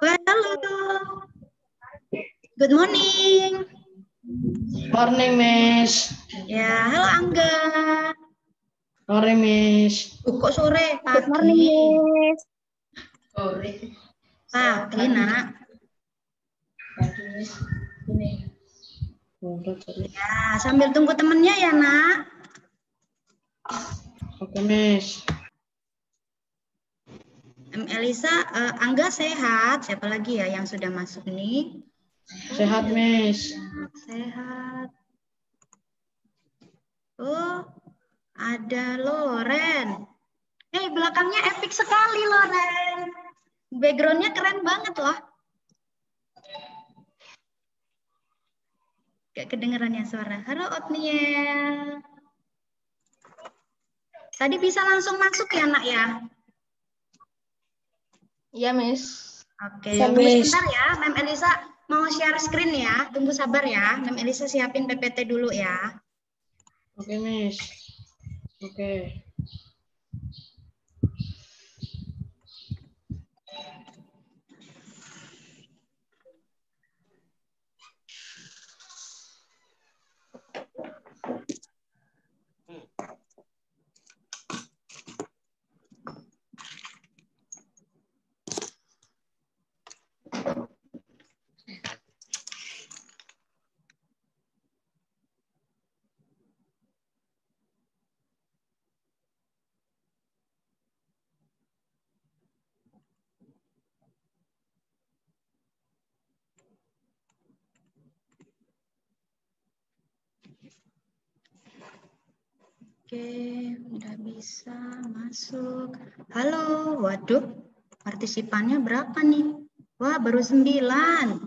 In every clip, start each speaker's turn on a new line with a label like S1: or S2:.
S1: Well, hello. Good morning.
S2: Morning, Miss.
S1: Ya, halo Angga.
S2: Morning, Miss.
S1: Uh, kok sore? Pagi.
S3: Good morning, Miss.
S2: Sore.
S1: Pagi, nak.
S2: Pagi, Miss. Ini.
S1: Ya, sambil tunggu temennya ya, nak.
S2: Oke, Miss.
S1: Em Elisa, eh, Angga sehat. Siapa lagi ya yang sudah masuk nih?
S2: Sehat, Miss.
S1: Sehat. Oh, ada Loren. Eh, belakangnya epic sekali, Loren. Backgroundnya keren banget loh. Gak kedengeran ya suara. Halo, Otniel. Tadi bisa langsung masuk ya, nak ya?
S3: Iya, Miss.
S1: Oke,
S2: Iya,
S1: tunggu sebentar ya. Mem Elisa mau share screen ya. Tunggu sabar ya. Mem Elisa siapin PPT dulu ya.
S2: Oke, Miss. Oke.
S1: Oke, udah bisa masuk. Halo, waduh, partisipannya berapa nih? Wah, baru sembilan.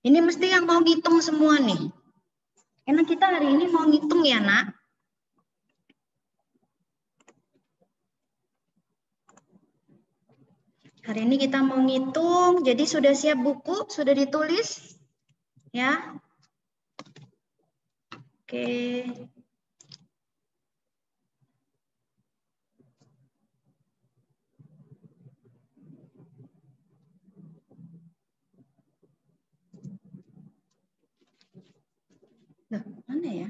S1: Ini mesti yang mau ngitung semua nih. Karena kita hari ini mau ngitung ya, nak. Hari ini kita mau ngitung, jadi sudah siap buku, sudah ditulis? Ya. Oke. Loh, mana ya?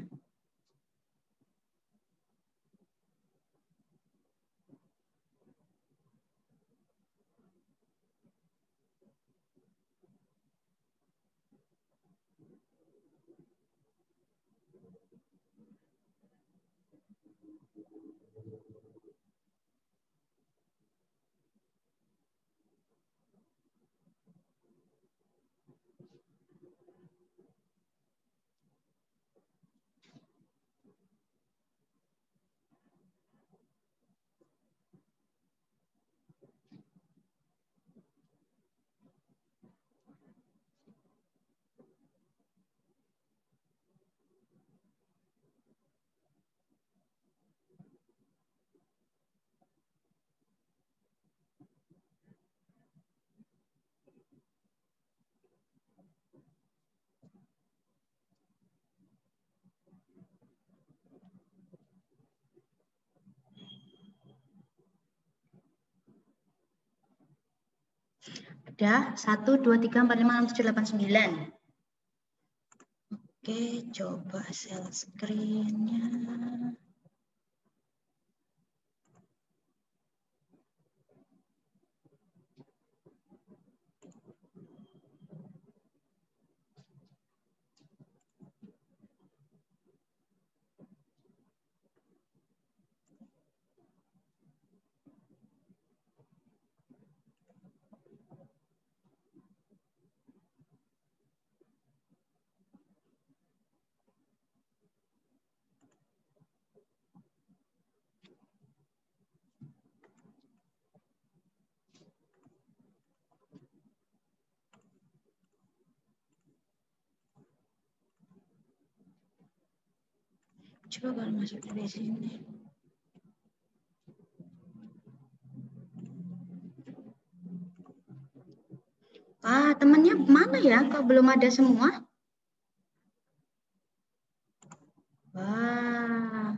S1: Ada 1, 2, 3, 4, 5, 6, 7, 8, 9. Oke, coba share screen-nya. Coba kalau masuk dari sini. Ah, temannya mana ya? Kok belum ada semua? Wah.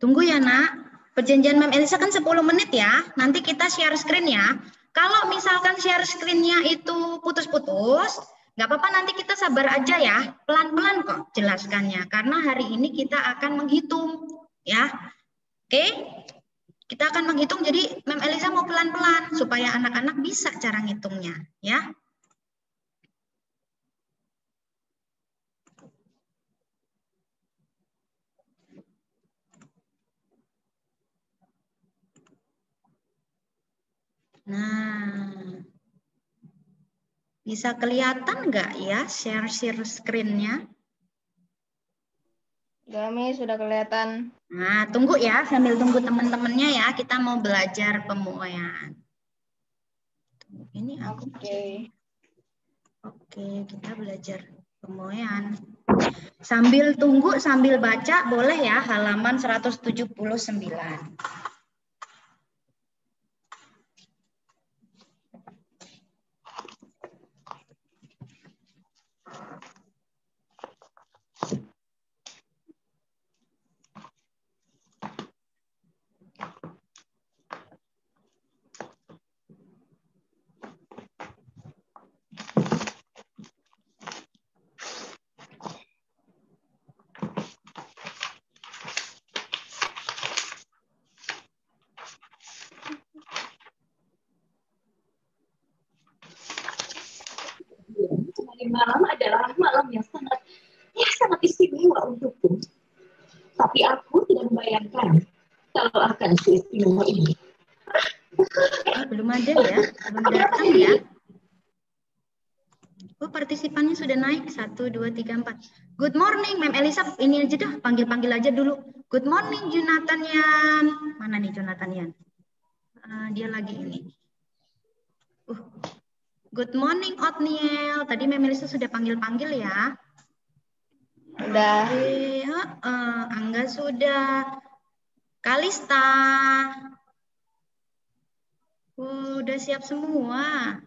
S1: Tunggu ya, Nak. Perjanjian Mem Elisa kan 10 menit ya. Nanti kita share screen ya. Kalau misalkan share screen-nya itu putus-putus, nggak apa-apa nanti kita sabar aja ya, pelan-pelan kok jelaskannya. Karena hari ini kita akan menghitung, ya. Oke, kita akan menghitung. Jadi Mem Elisa mau pelan-pelan supaya anak-anak bisa cara ngitungnya, ya. Nah, bisa kelihatan nggak ya share-share screen-nya?
S3: Miss, sudah kelihatan.
S1: Nah, tunggu ya, sambil tunggu teman-temannya ya, kita mau belajar pemuaian. Ini aku.
S3: Oke.
S1: Oke, kita belajar pemuaian. Sambil tunggu, sambil baca, boleh ya, halaman 179.
S4: Hari malam adalah malam yang sangat ya sangat untukku. Tapi aku tidak membayangkan kalau akan seistimewa ini.
S1: Oh, belum ada ya, belum datang ya. Oh, partisipannya sudah naik. Satu, dua, tiga, empat. Good morning, Mem Elisa. Ini aja dah, panggil-panggil aja dulu. Good morning, Jonathan Yan. Mana nih Jonathan Yan? Uh, dia lagi ini. Uh. Good morning, Otniel. Tadi Mem Elisa sudah panggil-panggil ya.
S3: Udah.
S1: Oke, uh, Angga sudah. Kalista. Uh, udah siap semua.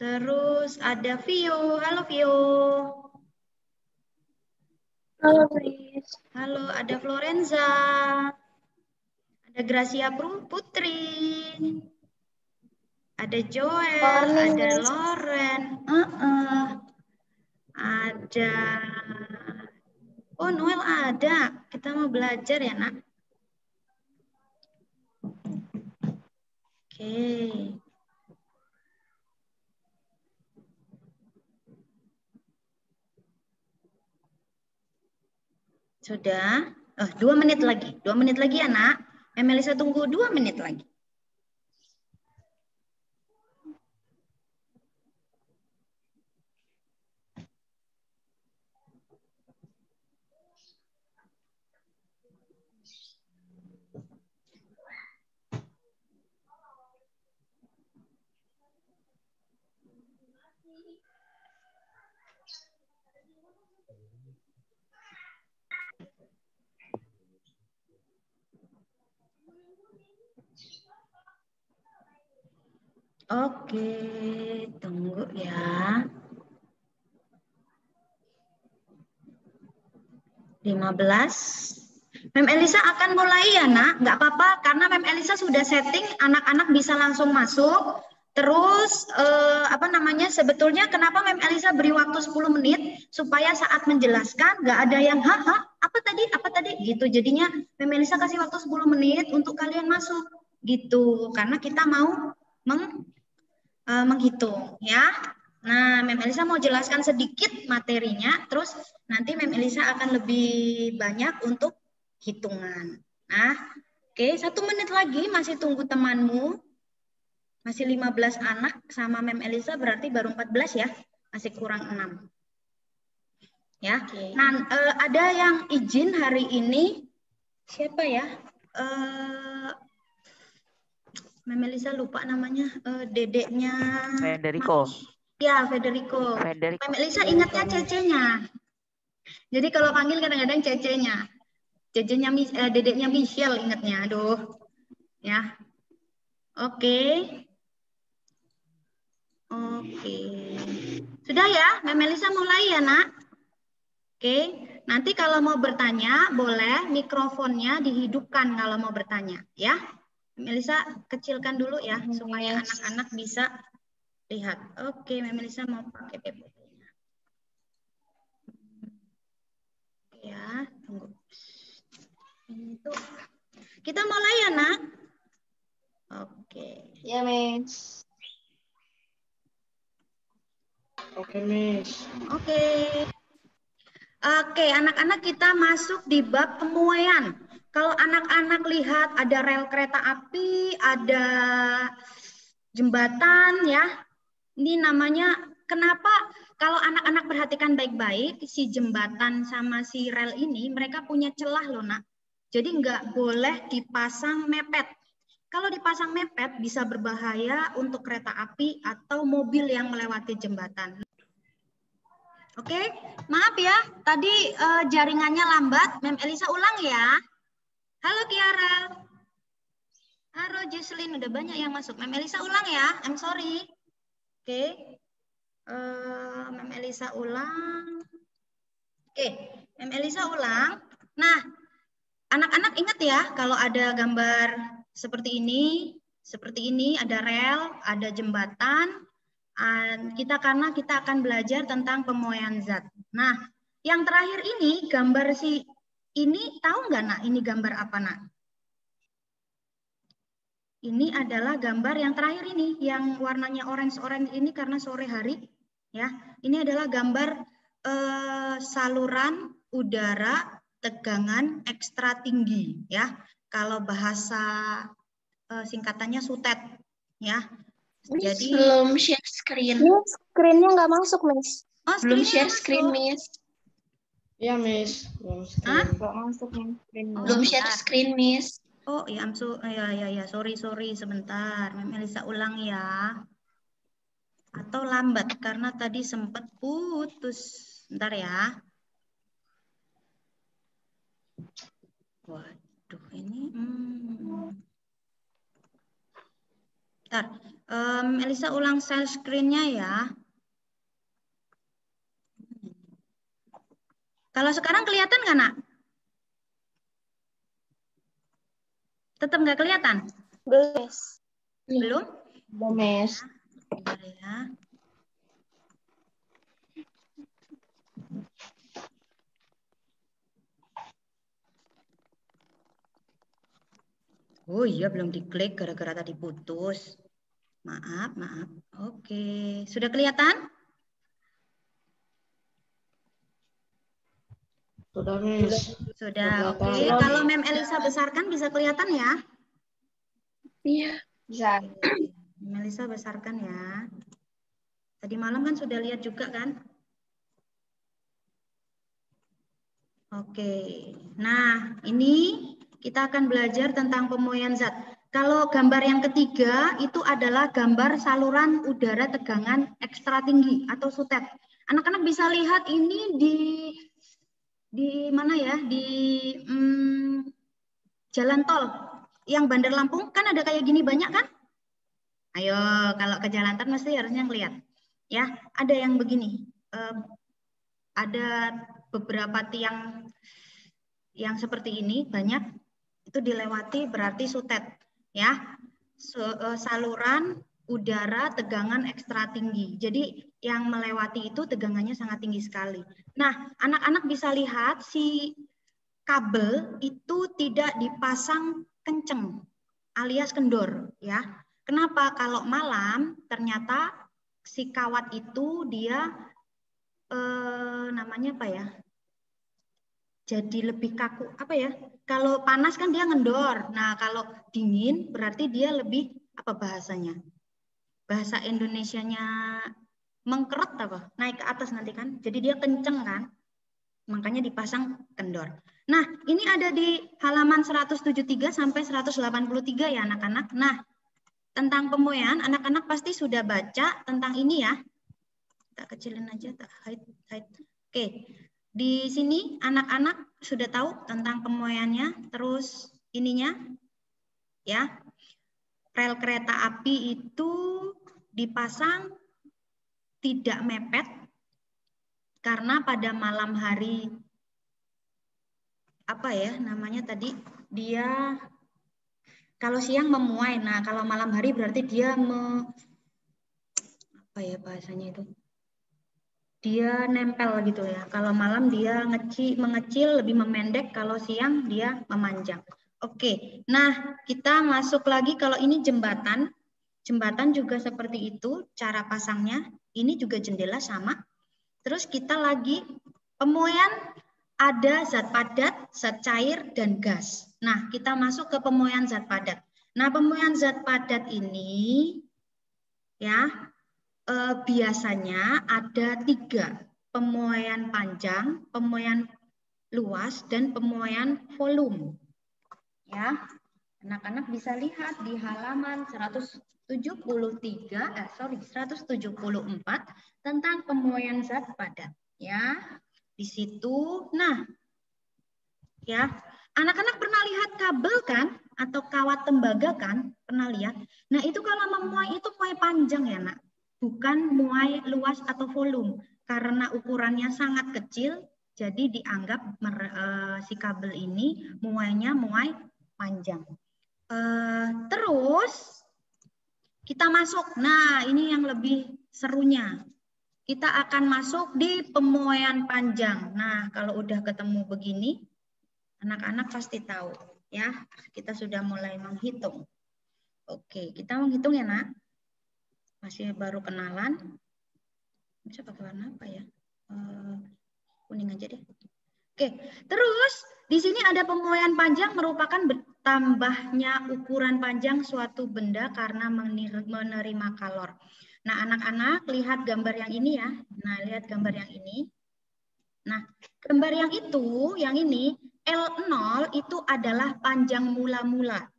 S1: Terus ada Vio. Halo Vio.
S3: Halo, Miss.
S1: Halo, ada Florenza. Ada Gracia Putri. Ada Joel,
S3: Morning,
S1: ada. Loren. Uh-uh. Ada Oh, Noel ada. Kita mau belajar ya, Nak. Oke. Sudah? Oh, dua menit lagi. Dua menit lagi ya, nak. Melisa tunggu dua menit lagi. Oke, tunggu ya. 15. Mem Elisa akan mulai ya nak, nggak apa-apa karena Mem Elisa sudah setting anak-anak bisa langsung masuk. Terus eh, apa namanya sebetulnya kenapa Mem Elisa beri waktu 10 menit supaya saat menjelaskan nggak ada yang haha apa tadi apa tadi gitu jadinya Mem Elisa kasih waktu 10 menit untuk kalian masuk gitu karena kita mau meng, uh, menghitung ya. Nah, Mem Elisa mau jelaskan sedikit materinya, terus nanti Mem Elisa akan lebih banyak untuk hitungan. Nah, oke, satu menit lagi masih tunggu temanmu. Masih 15 anak sama Mem Elisa berarti baru 14 ya, masih kurang 6. Ya.
S3: Oke.
S1: Nah, uh, ada yang izin hari ini siapa ya? Uh, Mem Elisa lupa namanya, uh, dedeknya
S5: Federico.
S1: Ya, Federico.
S5: Federico.
S1: Mem Elisa ingatnya cecenya. Jadi kalau panggil kadang-kadang cecenya. Cecenya eh, dedeknya Michelle ingatnya. Aduh. Ya. Oke. Oke. Sudah ya, Mem Elisa mulai ya, Nak? Oke. Nanti kalau mau bertanya, boleh mikrofonnya dihidupkan kalau mau bertanya, ya. Melisa kecilkan dulu ya
S3: Hmm,
S1: supaya
S3: yes.
S1: anak-anak bisa lihat. Oke, Melisa mau pakai PPT-nya. Oke ya, tunggu. Ini tuh kita mulai ya, Nak. Oke.
S3: Ya, Miss.
S2: Oke, Miss.
S1: Oke. Oke, anak-anak kita masuk di bab pemuaian. Kalau anak-anak lihat ada rel kereta api, ada jembatan ya. Ini namanya kenapa kalau anak-anak perhatikan baik-baik si jembatan sama si rel ini mereka punya celah loh, Nak. Jadi nggak boleh dipasang mepet. Kalau dipasang mepet bisa berbahaya untuk kereta api atau mobil yang melewati jembatan. Oke, maaf ya, tadi eh, jaringannya lambat. Mem Elisa ulang ya. Halo Kiara. Halo Jesslyn, udah banyak yang masuk. Mem Elisa ulang ya, I'm sorry. Oke, Eh, Mem Elisa ulang. Oke, Mem Elisa ulang. Nah, anak-anak ingat ya, kalau ada gambar seperti ini, seperti ini, ada rel, ada jembatan, An- kita karena kita akan belajar tentang pemuaian zat. Nah, yang terakhir ini gambar si ini tahu nggak nak? Ini gambar apa nak? Ini adalah gambar yang terakhir ini, yang warnanya orange-orange ini karena sore hari, ya. Ini adalah gambar eh, saluran udara tegangan ekstra tinggi, ya. Kalau bahasa eh, singkatannya sutet, ya. Jadi
S3: belum share screen.
S5: Miss, screen-nya nggak masuk, Miss.
S1: Oh,
S3: Belum share screen,
S1: masuk.
S3: Miss.
S2: Iya, Miss. Belum
S1: Hah?
S3: Belum masuk screen.
S1: Oh,
S3: Belum share screen, Miss.
S1: Oh, ya, I'm so, ya, ya, ya, sorry, sorry, sebentar. Mem Elisa ulang ya. Atau lambat, karena tadi sempat putus. Bentar ya. Waduh, ini. Hmm. Bentar. Em, Elisa ulang share screen-nya ya. Kalau sekarang kelihatan nggak, nak? Tetap nggak kelihatan?
S5: Belum, Miss.
S1: Belum?
S3: Belum.
S1: Bentar ya. Oh iya belum diklik gara-gara tadi putus. Maaf, maaf. Oke, sudah kelihatan?
S2: Sudah, Miss.
S1: Sudah.
S2: Sudah
S1: Oke,
S2: kelihatan.
S1: kalau Mem Elisa besarkan bisa kelihatan ya?
S3: Iya. Bisa.
S1: Mem Elisa besarkan ya. Tadi malam kan sudah lihat juga kan? Oke. Nah, ini kita akan belajar tentang pemuaian zat. Kalau gambar yang ketiga itu adalah gambar saluran udara tegangan ekstra tinggi atau sutet. Anak-anak bisa lihat ini di di mana ya? Di hmm, jalan tol yang Bandar Lampung kan ada kayak gini banyak kan? Ayo, kalau ke jalan tol mesti harusnya ngeliat. Ya, ada yang begini. Ada beberapa tiang yang seperti ini banyak itu dilewati berarti sutet ya Su- eh, saluran udara tegangan ekstra tinggi. Jadi yang melewati itu tegangannya sangat tinggi sekali. Nah anak-anak bisa lihat si kabel itu tidak dipasang kenceng alias kendor ya. Kenapa? Kalau malam ternyata si kawat itu dia eh, namanya apa ya? Jadi lebih kaku apa ya? Kalau panas kan dia ngendor. Nah kalau dingin berarti dia lebih apa bahasanya bahasa Indonesianya mengkeret apa? Naik ke atas nanti kan? Jadi dia kenceng kan? Makanya dipasang kendor. Nah ini ada di halaman 173 sampai 183 ya anak-anak. Nah tentang pemuaian anak-anak pasti sudah baca tentang ini ya. Tak kecilin aja tak hide hide. Oke di sini anak-anak sudah tahu tentang pemuaiannya, terus ininya ya. Rel kereta api itu dipasang tidak mepet karena pada malam hari apa ya namanya tadi dia Kalau siang memuai. Nah, kalau malam hari berarti dia me, apa ya bahasanya itu? Dia nempel gitu ya. Kalau malam dia ngecil, mengecil, lebih memendek. Kalau siang dia memanjang. Oke, nah kita masuk lagi kalau ini jembatan. Jembatan juga seperti itu cara pasangnya. Ini juga jendela sama. Terus kita lagi pemuaian ada zat padat, zat cair, dan gas. Nah, kita masuk ke pemuaian zat padat. Nah, pemuaian zat padat ini ya eh, biasanya ada tiga pemuaian panjang, pemuaian luas, dan pemuaian volume. Ya, anak-anak bisa lihat di halaman 173, eh sorry 174 tentang pemuaian zat padat. Ya, di situ. Nah, ya Anak-anak pernah lihat kabel kan? Atau kawat tembaga kan? Pernah lihat? Nah itu kalau memuai itu muai panjang ya nak. Bukan muai luas atau volume. Karena ukurannya sangat kecil, jadi dianggap uh, si kabel ini muainya muai panjang. Uh, terus kita masuk. Nah ini yang lebih serunya. Kita akan masuk di pemuaian panjang. Nah kalau udah ketemu begini, Anak-anak pasti tahu ya. Kita sudah mulai menghitung. Oke, kita menghitung ya, Nak. Masih baru kenalan. Bisa pakai warna apa ya? Uh, kuning aja deh. Oke, terus di sini ada pemuaian panjang merupakan bertambahnya ukuran panjang suatu benda karena menerima kalor. Nah, anak-anak lihat gambar yang ini ya. Nah, lihat gambar yang ini. Nah, gambar yang itu, yang ini L0 itu adalah panjang mula-mula.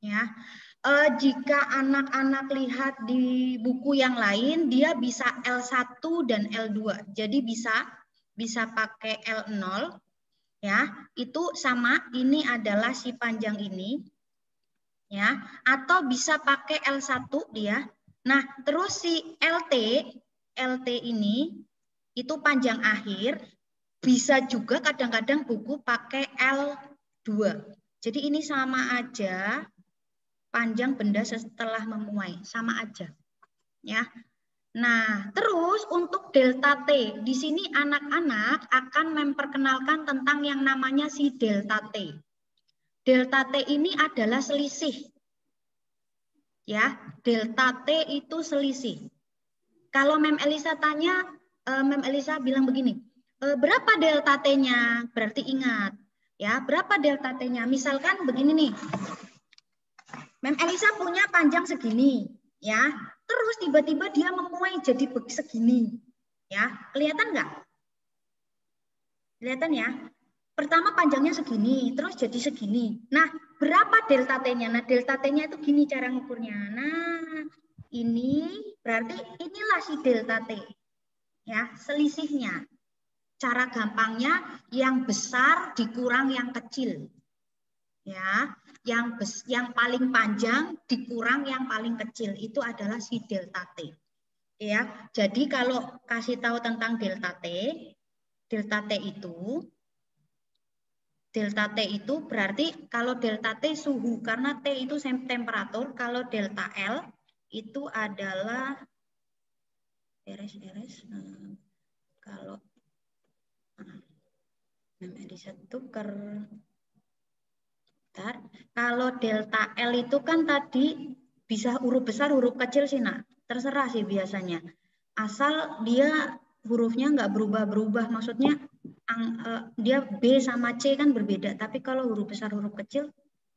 S1: Ya. E, jika anak-anak lihat di buku yang lain, dia bisa L1 dan L2. Jadi bisa bisa pakai L0 ya. Itu sama ini adalah si panjang ini. Ya, atau bisa pakai L1 dia. Nah, terus si LT LT ini itu panjang akhir bisa juga kadang-kadang buku pakai L2. Jadi ini sama aja panjang benda setelah memuai, sama aja. Ya. Nah, terus untuk delta T, di sini anak-anak akan memperkenalkan tentang yang namanya si delta T. Delta T ini adalah selisih. Ya, delta T itu selisih. Kalau Mem Elisa tanya, eh, Mem Elisa bilang begini, Eh, berapa delta T-nya? Berarti ingat, ya berapa delta T-nya? Misalkan begini nih, Mem Elisa punya panjang segini, ya. Terus tiba-tiba dia memuai jadi segini, ya. Kelihatan nggak? Kelihatan ya? Pertama panjangnya segini, terus jadi segini. Nah, berapa delta T-nya? Nah, delta T-nya itu gini cara ngukurnya. Nah, ini berarti inilah si delta T. Ya, selisihnya. Cara gampangnya yang besar dikurang yang kecil. Ya, yang bes, yang paling panjang dikurang yang paling kecil itu adalah si delta T. Ya, jadi kalau kasih tahu tentang delta T, delta T itu delta T itu berarti kalau delta T suhu karena T itu temperatur, kalau delta L itu adalah RS Nah, kalau Namanya ditukar. Bentar. Kalau delta L itu kan tadi bisa huruf besar, huruf kecil sih, nak. Terserah sih biasanya. Asal dia hurufnya nggak berubah-berubah. Maksudnya uh, dia B sama C kan berbeda. Tapi kalau huruf besar, huruf kecil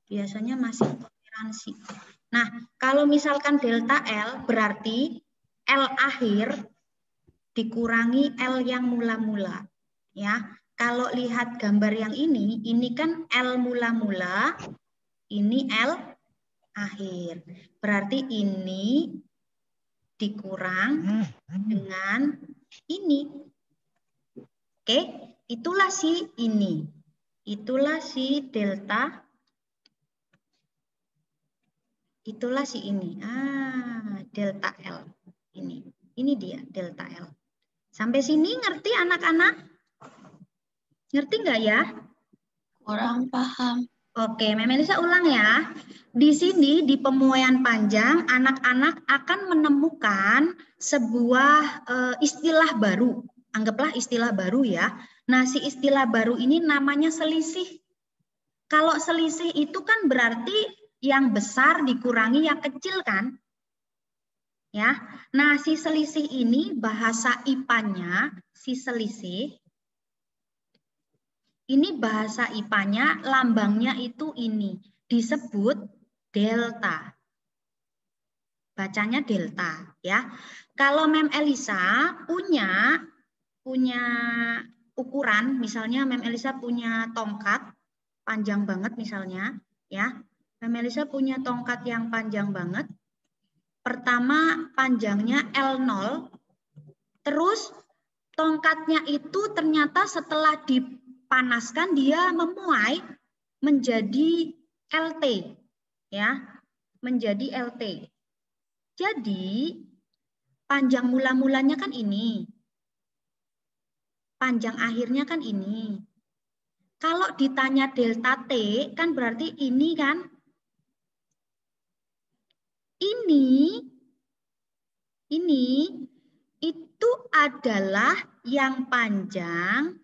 S1: biasanya masih toleransi. Nah, kalau misalkan delta L berarti L akhir dikurangi L yang mula-mula. Ya, kalau lihat gambar yang ini, ini kan L mula-mula, ini L akhir. Berarti ini dikurang dengan ini. Oke, itulah si ini. Itulah si delta. Itulah si ini. Ah, delta L. Ini. Ini dia delta L. Sampai sini ngerti anak-anak? Ngerti nggak ya?
S3: Kurang paham.
S1: Oke, Mem Elisa ulang ya. Di sini di pemuaian panjang anak-anak akan menemukan sebuah eh, istilah baru. Anggaplah istilah baru ya. Nah, si istilah baru ini namanya selisih. Kalau selisih itu kan berarti yang besar dikurangi yang kecil kan? Ya. Nah, si selisih ini bahasa IPA-nya si selisih ini bahasa IPA-nya lambangnya itu ini disebut delta. Bacanya delta ya. Kalau Mem Elisa punya punya ukuran, misalnya Mem Elisa punya tongkat panjang banget misalnya ya. Mem Elisa punya tongkat yang panjang banget. Pertama panjangnya L0 terus tongkatnya itu ternyata setelah di panaskan dia memuai menjadi LT ya menjadi LT jadi panjang mula-mulanya kan ini. Panjang akhirnya kan ini. Kalau ditanya delta T kan berarti ini kan? Ini ini itu adalah yang panjang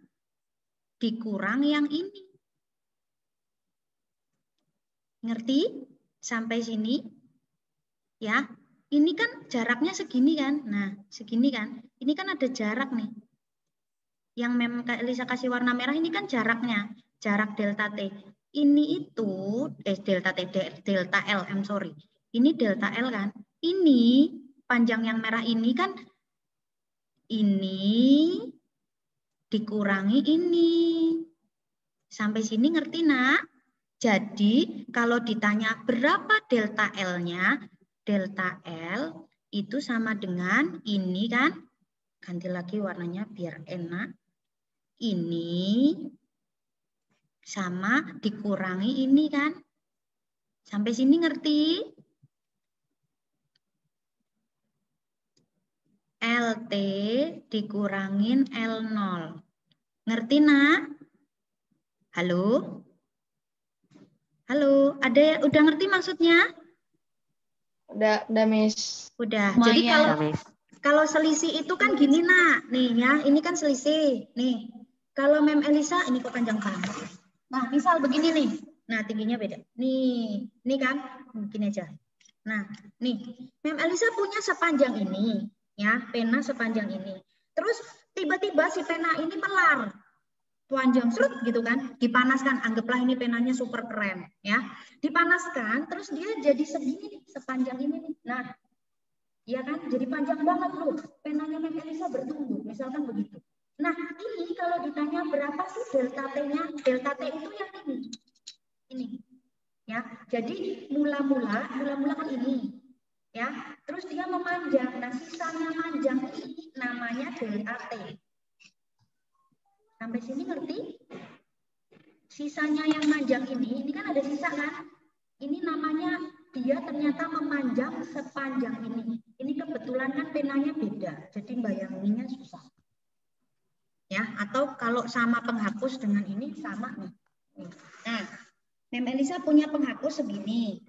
S1: dikurang yang ini. Ngerti sampai sini? Ya, ini kan jaraknya segini kan? Nah, segini kan? Ini kan ada jarak nih. Yang mem Lisa kasih warna merah ini kan jaraknya, jarak delta T. Ini itu, eh delta T, delta L, I'm sorry. Ini delta L kan? Ini panjang yang merah ini kan ini dikurangi ini. Sampai sini ngerti nak? Jadi kalau ditanya berapa delta L-nya, delta L itu sama dengan ini kan, ganti lagi warnanya biar enak. Ini sama dikurangi ini kan. Sampai sini ngerti? LT dikurangin L0. Ngerti nak? Halo? Halo, ada udah ngerti maksudnya?
S2: Udah, udah Miss.
S1: Udah. Jadi kalau kalau selisih itu kan gini nak, nih ya, ini kan selisih. Nih, kalau Mem Elisa ini kok panjang banget. Nah, misal begini nih. Nah, tingginya beda. Nih, ini kan, begini aja. Nah, nih, Mem Elisa punya sepanjang ini ya pena sepanjang ini. Terus tiba-tiba si pena ini melar, panjang serut gitu kan, dipanaskan, anggaplah ini penanya super keren ya, dipanaskan, terus dia jadi segini sepanjang ini nih. Nah, ya kan, jadi panjang banget loh, penanya Mem Elisa bertumbuh, misalkan begitu. Nah, ini kalau ditanya berapa sih delta T-nya? Delta T itu yang ini. Ini. Ya. Jadi mula-mula, mula-mula kan ini ya. Terus dia memanjang. Nah sisanya manjang ini namanya delta T. Sampai sini ngerti? Sisanya yang manjang ini ini kan ada sisa kan? Ini namanya dia ternyata memanjang sepanjang ini. Ini kebetulan kan penanya beda jadi bayanginnya susah. Ya atau kalau sama penghapus dengan ini sama nih. Nah Mem Elisa punya penghapus segini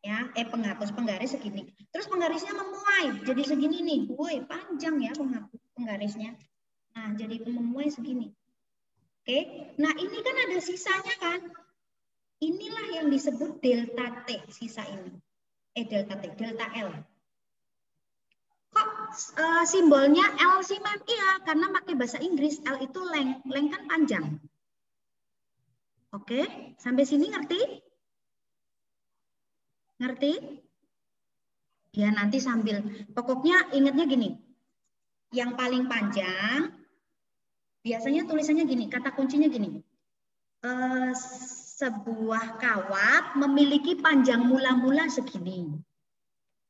S1: ya. Eh penghapus penggaris segini. Terus penggarisnya memuai. Jadi segini nih. Woi panjang ya penghapus penggarisnya. Nah jadi memuai segini. Oke. Nah ini kan ada sisanya kan? Inilah yang disebut delta t sisa ini. Eh delta t delta l. Kok uh, simbolnya L sih mem iya karena pakai bahasa Inggris. L itu leng. Leng kan panjang. Oke. Sampai sini ngerti Ngerti? Ya nanti sambil, pokoknya ingatnya gini, yang paling panjang, biasanya tulisannya gini, kata kuncinya gini, e, sebuah kawat memiliki panjang mula-mula segini,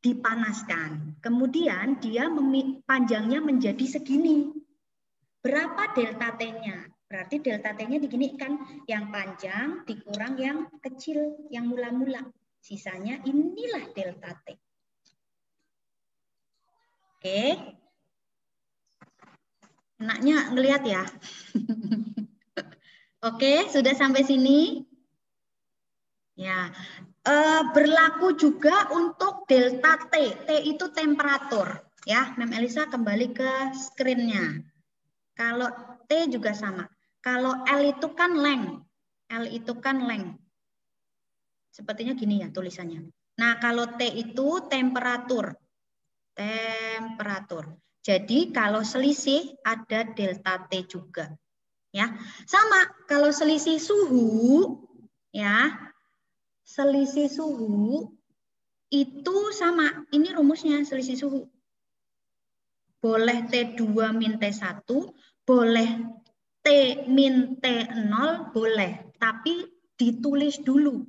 S1: dipanaskan, kemudian dia panjangnya menjadi segini. Berapa delta T-nya? Berarti delta T-nya diginikan, yang panjang dikurang yang kecil, yang mula-mula. Sisanya inilah delta T. Oke. Enaknya ngelihat ya. Oke, sudah sampai sini? Ya, eh, berlaku juga untuk delta T. T itu temperatur. Ya, Mem Elisa kembali ke screen-nya. Kalau T juga sama. Kalau L itu kan length. L itu kan length. Sepertinya gini ya tulisannya. Nah, kalau T itu temperatur. Temperatur. Jadi kalau selisih ada delta T juga. Ya. Sama kalau selisih suhu ya. Selisih suhu itu sama. Ini rumusnya selisih suhu. Boleh T2 min T1, boleh T min T0, boleh. Tapi ditulis dulu.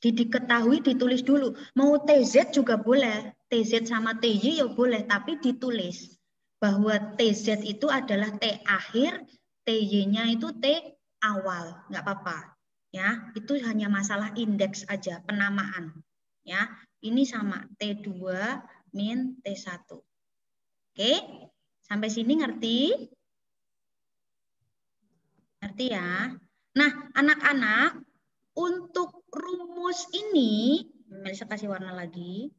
S1: Diketahui ditulis dulu. Mau TZ juga boleh. TZ sama TY ya boleh, tapi ditulis. Bahwa TZ itu adalah T akhir, TY-nya itu T awal. Nggak apa-apa. Ya, itu hanya masalah indeks aja, penamaan. Ya, ini sama T2 min T1. Oke, sampai sini ngerti? Ngerti ya? Nah, anak-anak, untuk rumus ini, Melisa kasih warna lagi.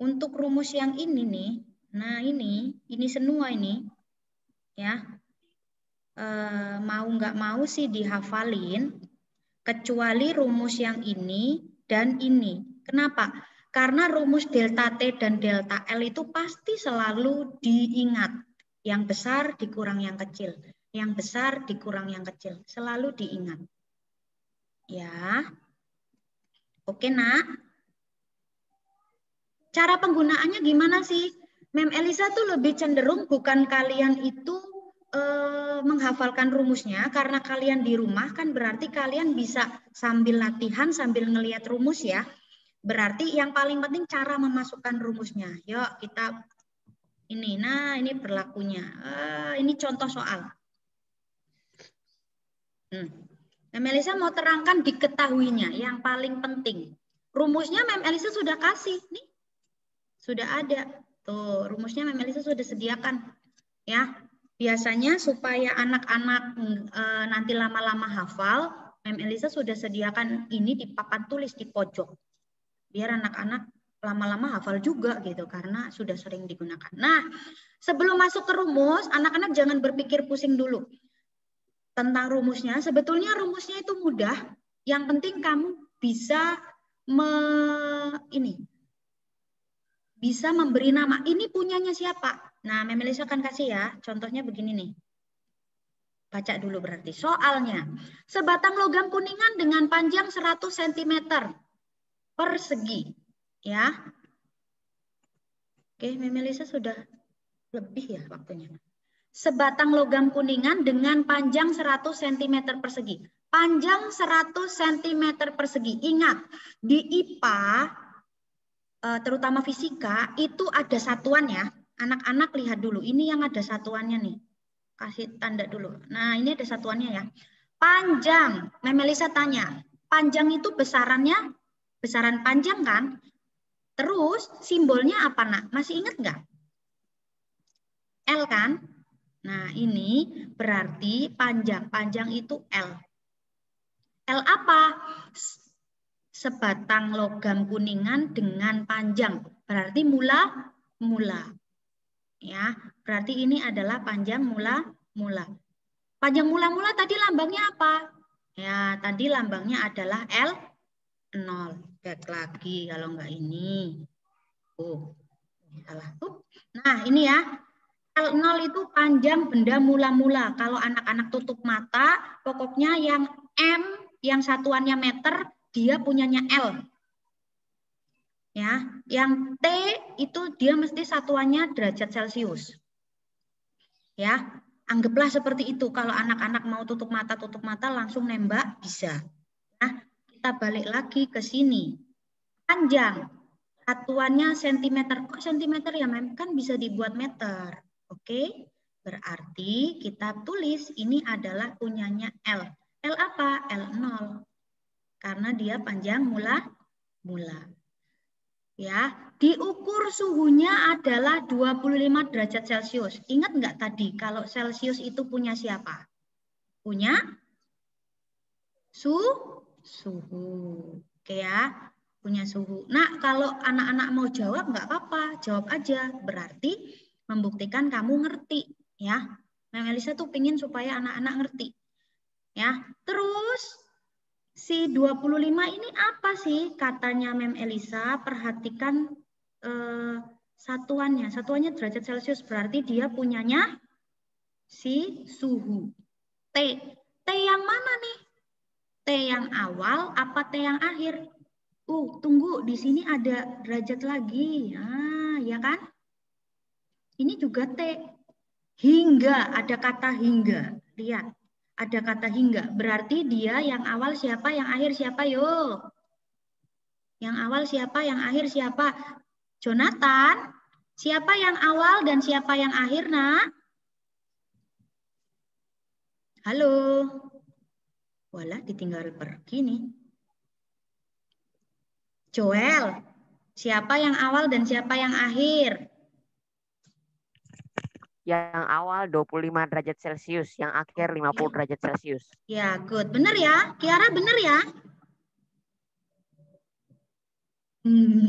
S1: Untuk rumus yang ini nih, nah ini, ini semua ini, ya, e, mau nggak mau sih dihafalin, kecuali rumus yang ini dan ini. Kenapa? Karena rumus delta T dan delta L itu pasti selalu diingat. Yang besar dikurang yang kecil. Yang besar dikurang yang kecil. Selalu diingat. Ya. Oke, nak. Cara penggunaannya gimana sih? Mem Elisa tuh lebih cenderung bukan kalian itu eh, menghafalkan rumusnya karena kalian di rumah kan berarti kalian bisa sambil latihan sambil ngelihat rumus ya. Berarti yang paling penting cara memasukkan rumusnya. Yuk kita ini, nah ini berlakunya. Uh, ini contoh soal. Hmm. Mem Elisa mau terangkan diketahuinya yang paling penting. Rumusnya Mem Elisa sudah kasih nih. Sudah ada. Tuh, rumusnya Mem Elisa sudah sediakan. Ya. Biasanya supaya anak-anak e, nanti lama-lama hafal, Mem Elisa sudah sediakan ini di papan tulis di pojok biar anak-anak lama-lama hafal juga gitu karena sudah sering digunakan. Nah, sebelum masuk ke rumus, anak-anak jangan berpikir pusing dulu tentang rumusnya. Sebetulnya rumusnya itu mudah. Yang penting kamu bisa me, ini bisa memberi nama. Ini punyanya siapa? Nah, Memelisa akan kasih ya. Contohnya begini nih. Baca dulu berarti. Soalnya, sebatang logam kuningan dengan panjang 100 cm persegi. Ya. Oke, Memelisa sudah lebih ya waktunya. Sebatang logam kuningan dengan panjang 100 cm persegi. Panjang 100 cm persegi. Ingat, di IPA, eh, terutama fisika, itu ada satuannya. Anak-anak lihat dulu, ini yang ada satuannya nih. Kasih tanda dulu. Nah, ini ada satuannya ya. Panjang, Memelisa tanya, panjang itu besarannya besaran panjang kan? Terus simbolnya apa nak? Masih ingat nggak? L kan? Nah ini berarti panjang. Panjang itu L. L apa? Sebatang logam kuningan dengan panjang. Berarti mula mula. Ya, berarti ini adalah panjang mula mula. Panjang mula-mula tadi lambangnya apa? Ya, tadi lambangnya adalah L 0 back lagi kalau enggak ini. Oh, salah. Nah, ini ya. L0 itu panjang benda mula-mula. Kalau anak-anak tutup mata, pokoknya yang M, yang satuannya meter, dia punyanya L. Ya, yang T itu dia mesti satuannya derajat Celcius. Ya, anggaplah seperti itu. Kalau anak-anak mau tutup mata, tutup mata langsung nembak bisa. Nah, kita balik lagi ke sini. Panjang. Satuannya sentimeter. Kok sentimeter ya, Mem? Kan bisa dibuat meter. Oke? Berarti kita tulis ini adalah punyanya L. L apa? L0. Karena dia panjang mula-mula. Ya, diukur suhunya adalah 25 derajat Celcius. Ingat nggak tadi kalau Celcius itu punya siapa? Punya su suhu. Oke ya, punya suhu. Nah, kalau anak-anak mau jawab nggak apa-apa, jawab aja. Berarti membuktikan kamu ngerti ya. Mem Elisa tuh pingin supaya anak-anak ngerti. Ya. Terus si 25 ini apa sih katanya Mem Elisa? Perhatikan eh, satuannya. Satuannya derajat Celcius berarti dia punyanya si suhu. T. T yang mana nih? T yang awal apa T yang akhir? Uh, tunggu, di sini ada derajat lagi. Ah, ya kan? Ini juga T. Hingga, ada kata hingga. Lihat, ada kata hingga. Berarti dia yang awal siapa, yang akhir siapa, yo? Yang awal siapa, yang akhir siapa? Jonathan, siapa yang awal dan siapa yang akhir, nak? Halo. Walah, ditinggal pergi nih. Joel, siapa yang awal dan siapa yang akhir?
S6: Yang awal 25 derajat Celcius, yang akhir 50 derajat Celcius.
S1: Ya, good. Benar ya? Kiara benar ya? Hmm.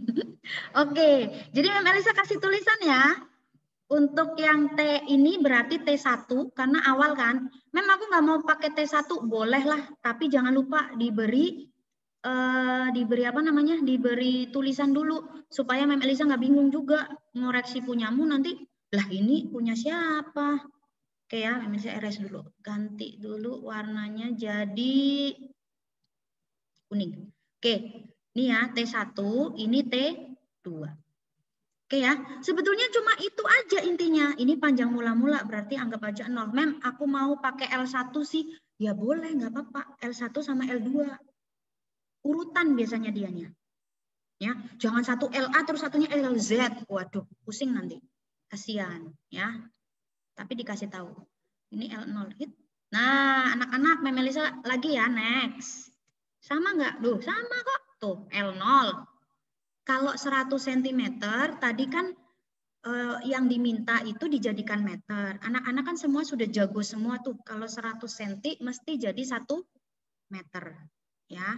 S1: Oke, jadi Mem Elisa kasih tulisan ya. Untuk yang T ini berarti T1 karena awal kan. Mem aku nggak mau pakai T1, boleh lah. Tapi jangan lupa diberi eh, diberi apa namanya? Diberi tulisan dulu supaya Mem Elisa nggak bingung juga ngoreksi punyamu nanti lah ini punya siapa? Oke ya, Elisa RS dulu. Ganti dulu warnanya jadi kuning. Oke, ini ya T1, ini T2. Oke ya, sebetulnya cuma itu aja intinya. Ini panjang mula-mula berarti anggap aja 0. Mem, aku mau pakai L1 sih. Ya boleh, nggak apa-apa. L1 sama L2. Urutan biasanya dianya. Ya, jangan satu LA terus satunya LZ. Waduh, pusing nanti. Kasihan, ya. Tapi dikasih tahu. Ini L0 hit. Nah, anak-anak Mem Elisa lagi ya, next. Sama nggak? Duh, sama kok. Tuh, L0 kalau 100 cm tadi kan eh, yang diminta itu dijadikan meter. Anak-anak kan semua sudah jago semua tuh. Kalau 100 cm mesti jadi 1 meter. Ya.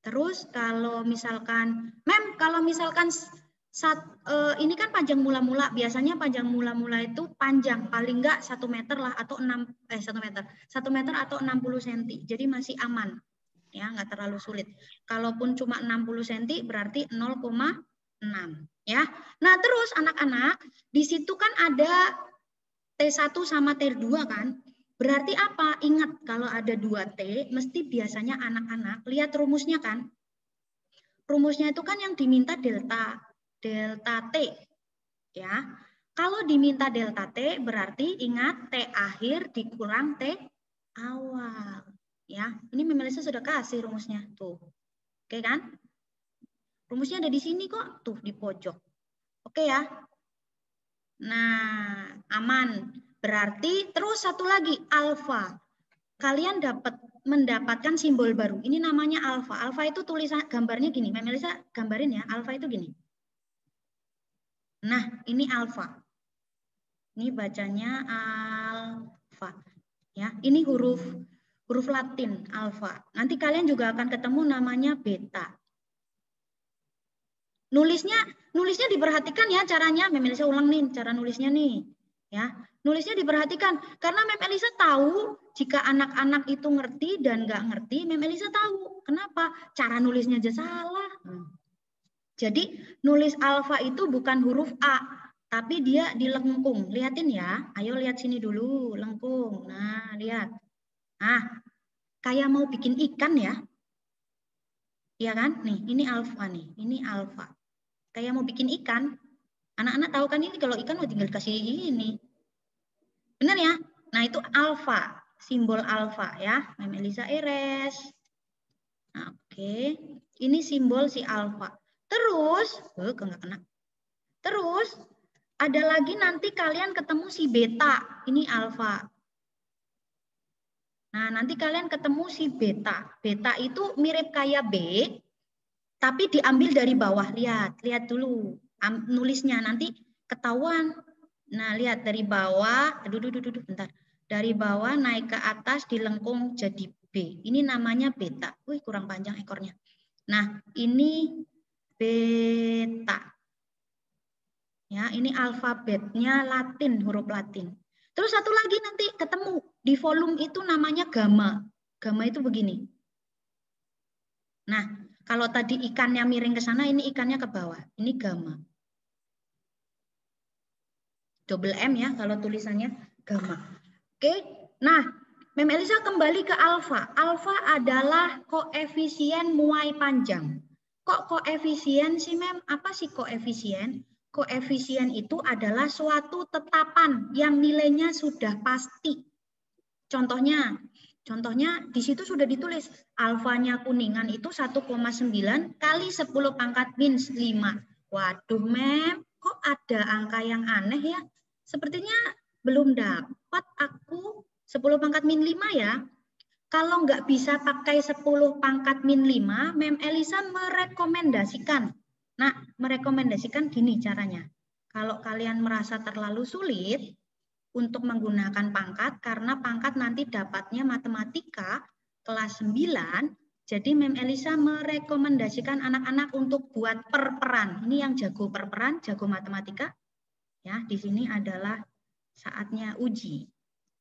S1: Terus kalau misalkan, Mem, kalau misalkan sat, eh, ini kan panjang mula-mula. Biasanya panjang mula-mula itu panjang paling enggak 1 meter lah atau 6 eh 1 meter. 1 meter atau 60 cm. Jadi masih aman ya nggak terlalu sulit. Kalaupun cuma 60 cm berarti 0,6 ya. Nah, terus anak-anak di situ kan ada T1 sama T2 kan? Berarti apa? Ingat kalau ada 2T mesti biasanya anak-anak lihat rumusnya kan? Rumusnya itu kan yang diminta delta delta T ya. Kalau diminta delta T berarti ingat T akhir dikurang T awal ya. Ini Memelisa sudah kasih rumusnya tuh. Oke kan? Rumusnya ada di sini kok, tuh di pojok. Oke ya. Nah, aman. Berarti terus satu lagi alfa. Kalian dapat mendapatkan simbol baru. Ini namanya alfa. Alfa itu tulisan gambarnya gini. Memelisa gambarin ya. Alfa itu gini. Nah, ini alfa. Ini bacanya alfa. Ya, ini huruf huruf Latin alfa. Nanti kalian juga akan ketemu namanya beta. Nulisnya nulisnya diperhatikan ya caranya. Mem Elisa ulang nih cara nulisnya nih. Ya, nulisnya diperhatikan karena Mem Elisa tahu jika anak-anak itu ngerti dan nggak ngerti, Mem Elisa tahu. Kenapa? Cara nulisnya aja salah. Jadi nulis alfa itu bukan huruf A, tapi dia dilengkung. Lihatin ya. Ayo lihat sini dulu, lengkung. Nah, lihat. Nah, kayak mau bikin ikan ya. Iya kan? Nih, ini alfa nih. Ini alfa. Kayak mau bikin ikan. Anak-anak tahu kan ini kalau ikan mau tinggal kasih ini. Benar ya? Nah, itu alfa. Simbol alfa ya. Mem Elisa Eres. Nah, Oke. Ini simbol si alfa. Terus, oh, enggak kena. Terus, ada lagi nanti kalian ketemu si beta. Ini alfa. Nah, nanti kalian ketemu si beta. Beta itu mirip kayak B, tapi diambil dari bawah. Lihat, lihat dulu nulisnya. Nanti ketahuan. Nah, lihat dari bawah. Aduh, aduh, aduh, bentar. Dari bawah naik ke atas dilengkung jadi B. Ini namanya beta. Wih, kurang panjang ekornya. Nah, ini beta. Ya, ini alfabetnya Latin, huruf Latin. Terus satu lagi nanti ketemu di volume itu namanya gamma. Gamma itu begini. Nah, kalau tadi ikannya miring ke sana, ini ikannya ke bawah. Ini gamma. Double M ya kalau tulisannya gamma. Oke, nah Mem Elisa kembali ke alfa. Alfa adalah koefisien muai panjang. Kok koefisien sih Mem? Apa sih koefisien? Koefisien itu adalah suatu tetapan yang nilainya sudah pasti. Contohnya, contohnya di situ sudah ditulis alfanya kuningan itu 1,9 kali 10 pangkat min 5. Waduh Mem, kok ada angka yang aneh ya? Sepertinya belum dapat aku 10 pangkat min 5 ya. Kalau nggak bisa pakai 10 pangkat min 5, Mem Elisa merekomendasikan. Nah, merekomendasikan gini caranya. Kalau kalian merasa terlalu sulit untuk menggunakan pangkat, karena pangkat nanti dapatnya matematika kelas 9, jadi Mem Elisa merekomendasikan anak-anak untuk buat perperan. Ini yang jago perperan, jago matematika, Ya, di sini adalah saatnya uji.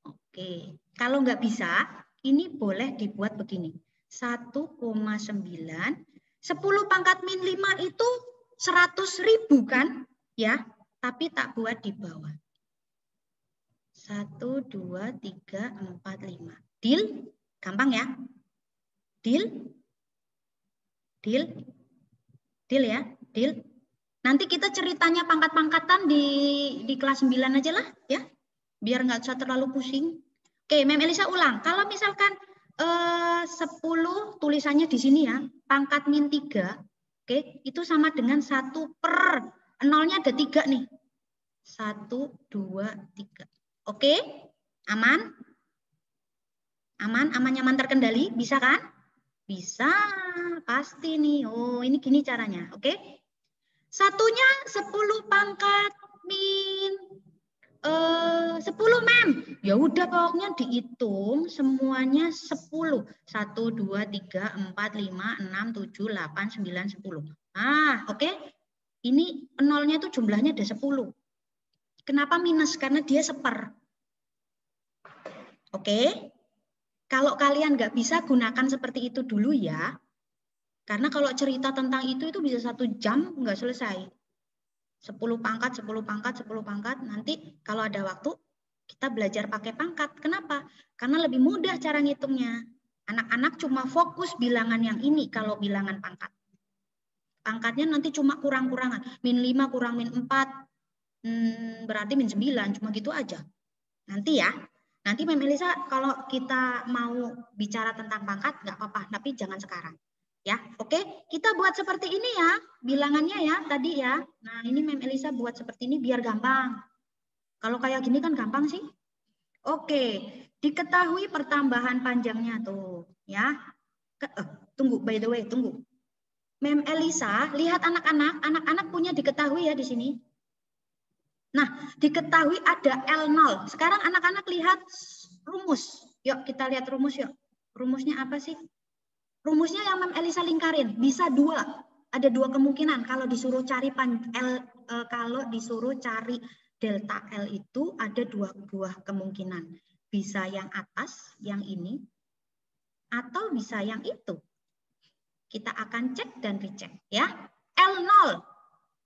S1: Oke, kalau nggak bisa, ini boleh dibuat begini. 1,9, 10 pangkat min 5 itu 100 ribu kan? Ya, tapi tak buat di bawah. 1, 2, 3, 4, 5. Deal? Gampang ya? Deal? Deal? Deal ya? Deal? Nanti kita ceritanya pangkat-pangkatan di di kelas 9 aja lah ya. Biar nggak usah terlalu pusing. Oke, Mem Elisa ulang. Kalau misalkan eh, 10 tulisannya di sini ya, pangkat min 3, oke, itu sama dengan 1 per nolnya ada 3 nih. 1, 2, 3. Oke, aman? Aman, aman, nyaman, terkendali? Bisa kan? Bisa, pasti nih. Oh, ini gini caranya, oke? Satunya 10 pangkat min eh, 10 mem. Ya udah pokoknya dihitung semuanya 10. 1, 2, 3, 4, 5, 6, 7, 8, 9, 10. Ah, oke. Okay. Ini nolnya itu jumlahnya ada 10. Kenapa minus? Karena dia seper. Oke. Okay. Kalau kalian nggak bisa gunakan seperti itu dulu ya. Karena kalau cerita tentang itu itu bisa satu jam nggak selesai. 10 pangkat, 10 pangkat, 10 pangkat. Nanti kalau ada waktu kita belajar pakai pangkat. Kenapa? Karena lebih mudah cara ngitungnya. Anak-anak cuma fokus bilangan yang ini kalau bilangan pangkat. Pangkatnya nanti cuma kurang-kurangan. Min 5 kurang min 4, hmm, berarti min 9, cuma gitu aja. Nanti ya, nanti Mem Elisa kalau kita mau bicara tentang pangkat nggak apa-apa, tapi jangan sekarang. Ya, oke. Kita buat seperti ini ya, bilangannya ya tadi ya. Nah, ini Mem Elisa buat seperti ini biar gampang. Kalau kayak gini kan gampang sih. Oke, diketahui pertambahan panjangnya tuh, ya. Ke, eh, tunggu, by the way, tunggu. Mem Elisa, lihat anak-anak, anak-anak punya diketahui ya di sini. Nah, diketahui ada L0. Sekarang anak-anak lihat rumus. Yuk, kita lihat rumus yuk. Rumusnya apa sih? Rumusnya yang Mem Elisa lingkarin bisa dua. Ada dua kemungkinan kalau disuruh cari pan, L, e, kalau disuruh cari delta L itu ada dua buah kemungkinan. Bisa yang atas, yang ini, atau bisa yang itu. Kita akan cek dan dicek ya. L0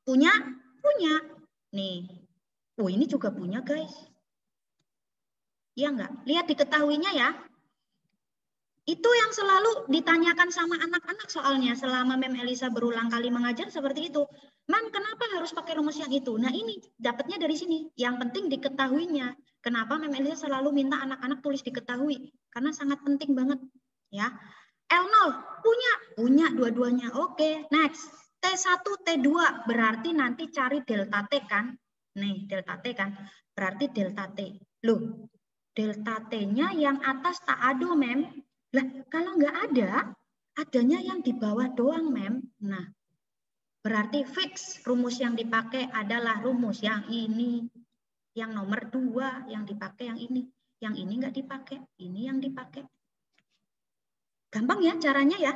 S1: punya punya. Nih. Oh, ini juga punya, guys. Iya enggak? Lihat diketahuinya ya. Itu yang selalu ditanyakan sama anak-anak soalnya selama Mem Elisa berulang kali mengajar seperti itu. Mem, kenapa harus pakai rumus yang itu? Nah ini dapatnya dari sini. Yang penting diketahuinya. Kenapa Mem Elisa selalu minta anak-anak tulis diketahui? Karena sangat penting banget. ya. L0 punya, punya dua-duanya. Oke, next. T1, T2 berarti nanti cari delta T kan? Nih, delta T kan? Berarti delta T. Loh, delta T-nya yang atas tak ada, Mem. Lah, kalau nggak ada, adanya yang di bawah doang, Mem. Nah, berarti fix rumus yang dipakai adalah rumus yang ini. Yang nomor dua yang dipakai yang ini. yang ini nggak dipakai, ini yang dipakai. Gampang ya caranya ya.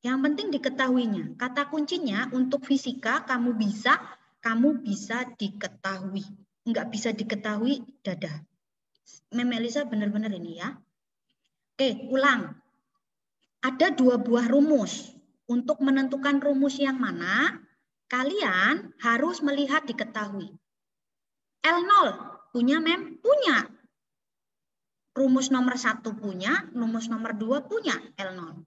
S1: Yang penting diketahuinya. Kata kuncinya untuk fisika kamu bisa, kamu bisa diketahui. Nggak bisa diketahui, dadah. Mem Elisa benar-benar ini ya. Oke, ulang. Ada dua buah rumus. Untuk menentukan rumus yang mana, kalian harus melihat diketahui. L0 punya mem? Punya. Rumus nomor satu punya, rumus nomor dua punya L0.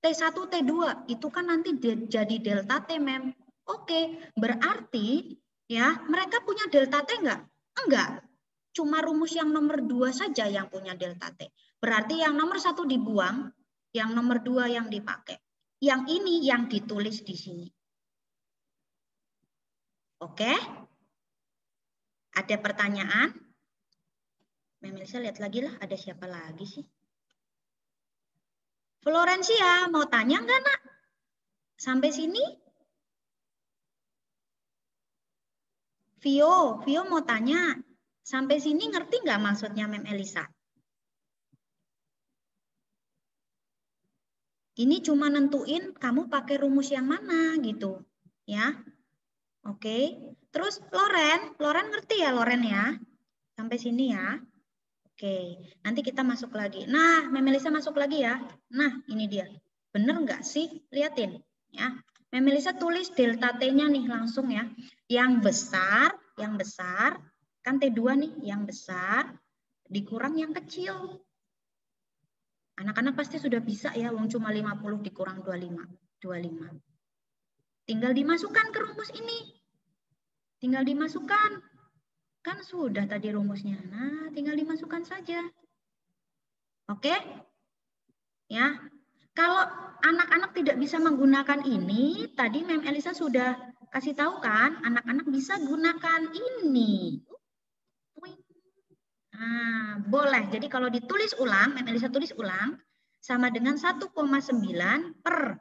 S1: T1, T2 itu kan nanti jadi delta T mem. Oke, berarti ya mereka punya delta T enggak? Enggak. Cuma rumus yang nomor dua saja yang punya delta T. Berarti yang nomor satu dibuang, yang nomor dua yang dipakai. Yang ini yang ditulis di sini. Oke? Ada pertanyaan? Memelisa lihat lagi lah, ada siapa lagi sih? Florencia, mau tanya nggak nak? Sampai sini? Vio, Vio mau tanya. Sampai sini ngerti nggak maksudnya Mem Elisa? Ini cuma nentuin kamu pakai rumus yang mana gitu. Ya. Oke. Terus Loren, Loren ngerti ya Loren ya? Sampai sini ya. Oke, nanti kita masuk lagi. Nah, Memelisa masuk lagi ya. Nah, ini dia. Bener nggak sih? Liatin. ya. Memelisa tulis delta T-nya nih langsung ya. Yang besar, yang besar, kan T2 nih, yang besar dikurang yang kecil. Anak-anak pasti sudah bisa ya, wong cuma 50 dikurang 25. 25. Tinggal dimasukkan ke rumus ini. Tinggal dimasukkan. Kan sudah tadi rumusnya. Nah, tinggal dimasukkan saja. Oke? Ya. Kalau anak-anak tidak bisa menggunakan ini, tadi Mem Elisa sudah kasih tahu kan, anak-anak bisa gunakan ini. Nah, boleh. Jadi kalau ditulis ulang, Mem Elisa tulis ulang, sama dengan 1,9 per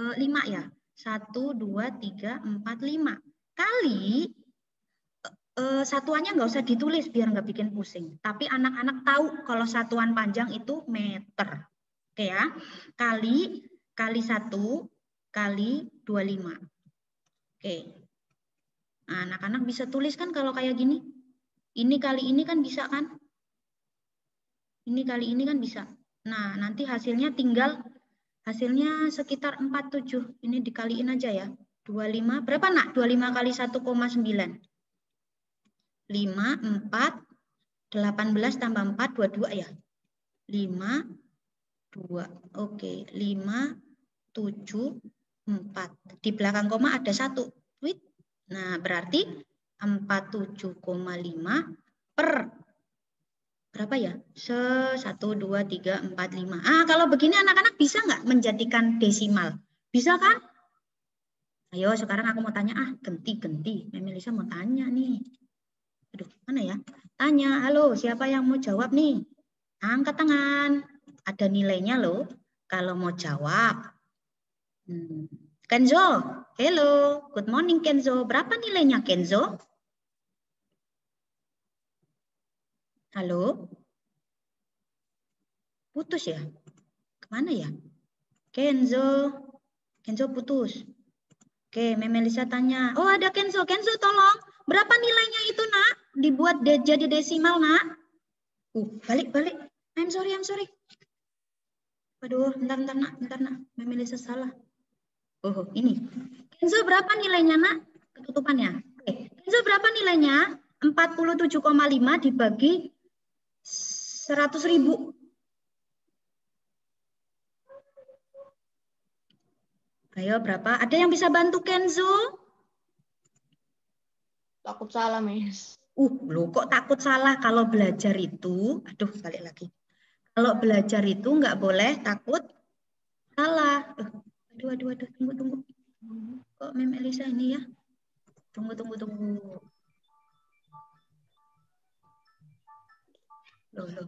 S1: eh, 5 ya. 1, 2, 3, 4, 5. Kali uh, satuannya nggak usah ditulis biar nggak bikin pusing. Tapi anak-anak tahu kalau satuan panjang itu meter. Oke ya. Kali kali satu kali 25. Oke. Nah, anak-anak bisa tulis kan kalau kayak gini. Ini kali ini kan bisa kan? Ini kali ini kan bisa. Nah, nanti hasilnya tinggal hasilnya sekitar 47. Ini dikaliin aja ya. 25 berapa nak? 25 kali 1,9. 5, 4, 18 tambah 4, 22 ya. 5, 2. Oke, 5, 7, 4. Di belakang koma ada 1. Wait. Nah, berarti 47,5 per berapa ya? Se 1, 2, 3, 4, 5. Ah, kalau begini anak-anak bisa nggak menjadikan desimal? Bisa kan? Ayo, sekarang aku mau tanya. Ah, genti-genti. Memelisa mau tanya nih. Aduh, mana ya? Tanya, halo, siapa yang mau jawab nih? Angkat tangan. Ada nilainya loh kalau mau jawab. Hmm. Kenzo, hello, good morning Kenzo. Berapa nilainya Kenzo? Halo? Putus ya? Ke mana ya? Kenzo, Kenzo putus. Oke, Memelisa tanya. Oh ada Kenzo, Kenzo tolong. Berapa nilainya itu nak? dibuat de jadi desimal, nak. Uh, balik, balik. I'm sorry, I'm sorry. Aduh, bentar, bentar, nak. Bentar, nak. Memilih salah. Oh, ini. Kenzo berapa nilainya, nak? Ketutupannya. Oke. Kenzo berapa nilainya? 47,5 dibagi 100 ribu. Ayo, berapa? Ada yang bisa bantu Kenzo?
S2: Takut salah, Miss.
S1: Uh, lo kok takut salah kalau belajar itu, aduh balik lagi. Kalau belajar itu nggak boleh takut salah. Aduh, aduh, aduh, tunggu, tunggu. Kok Mem Elisa ini ya? Tunggu, tunggu, tunggu. Loh, loh.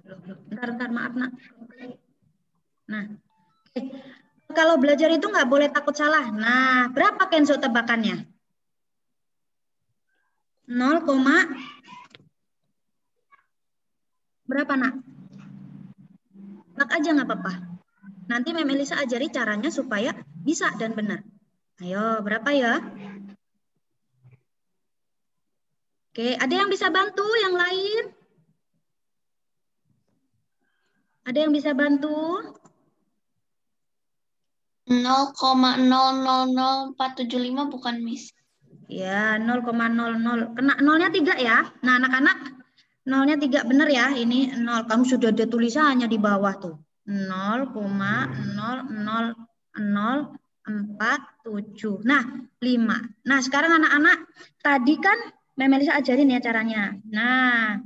S1: Bentar, bentar, maaf, nak. Nah, eh, kalau belajar itu nggak boleh takut salah. Nah, berapa Kenzo tebakannya? 0, Berapa nak? Nak aja nggak apa-apa. Nanti Mem Elisa ajari caranya supaya bisa dan benar. Ayo, berapa ya? Oke, ada yang bisa bantu yang lain? Ada yang bisa bantu?
S3: 0,000475 bukan Miss.
S1: Ya, 0,00. Kena nolnya tiga ya. Nah, anak-anak, nolnya tiga benar ya. Ini nol. Kamu sudah ada tulisannya di bawah tuh. 0,00047. Nah, 5. Nah, sekarang anak-anak, tadi kan Memelisa ajarin ya caranya. Nah,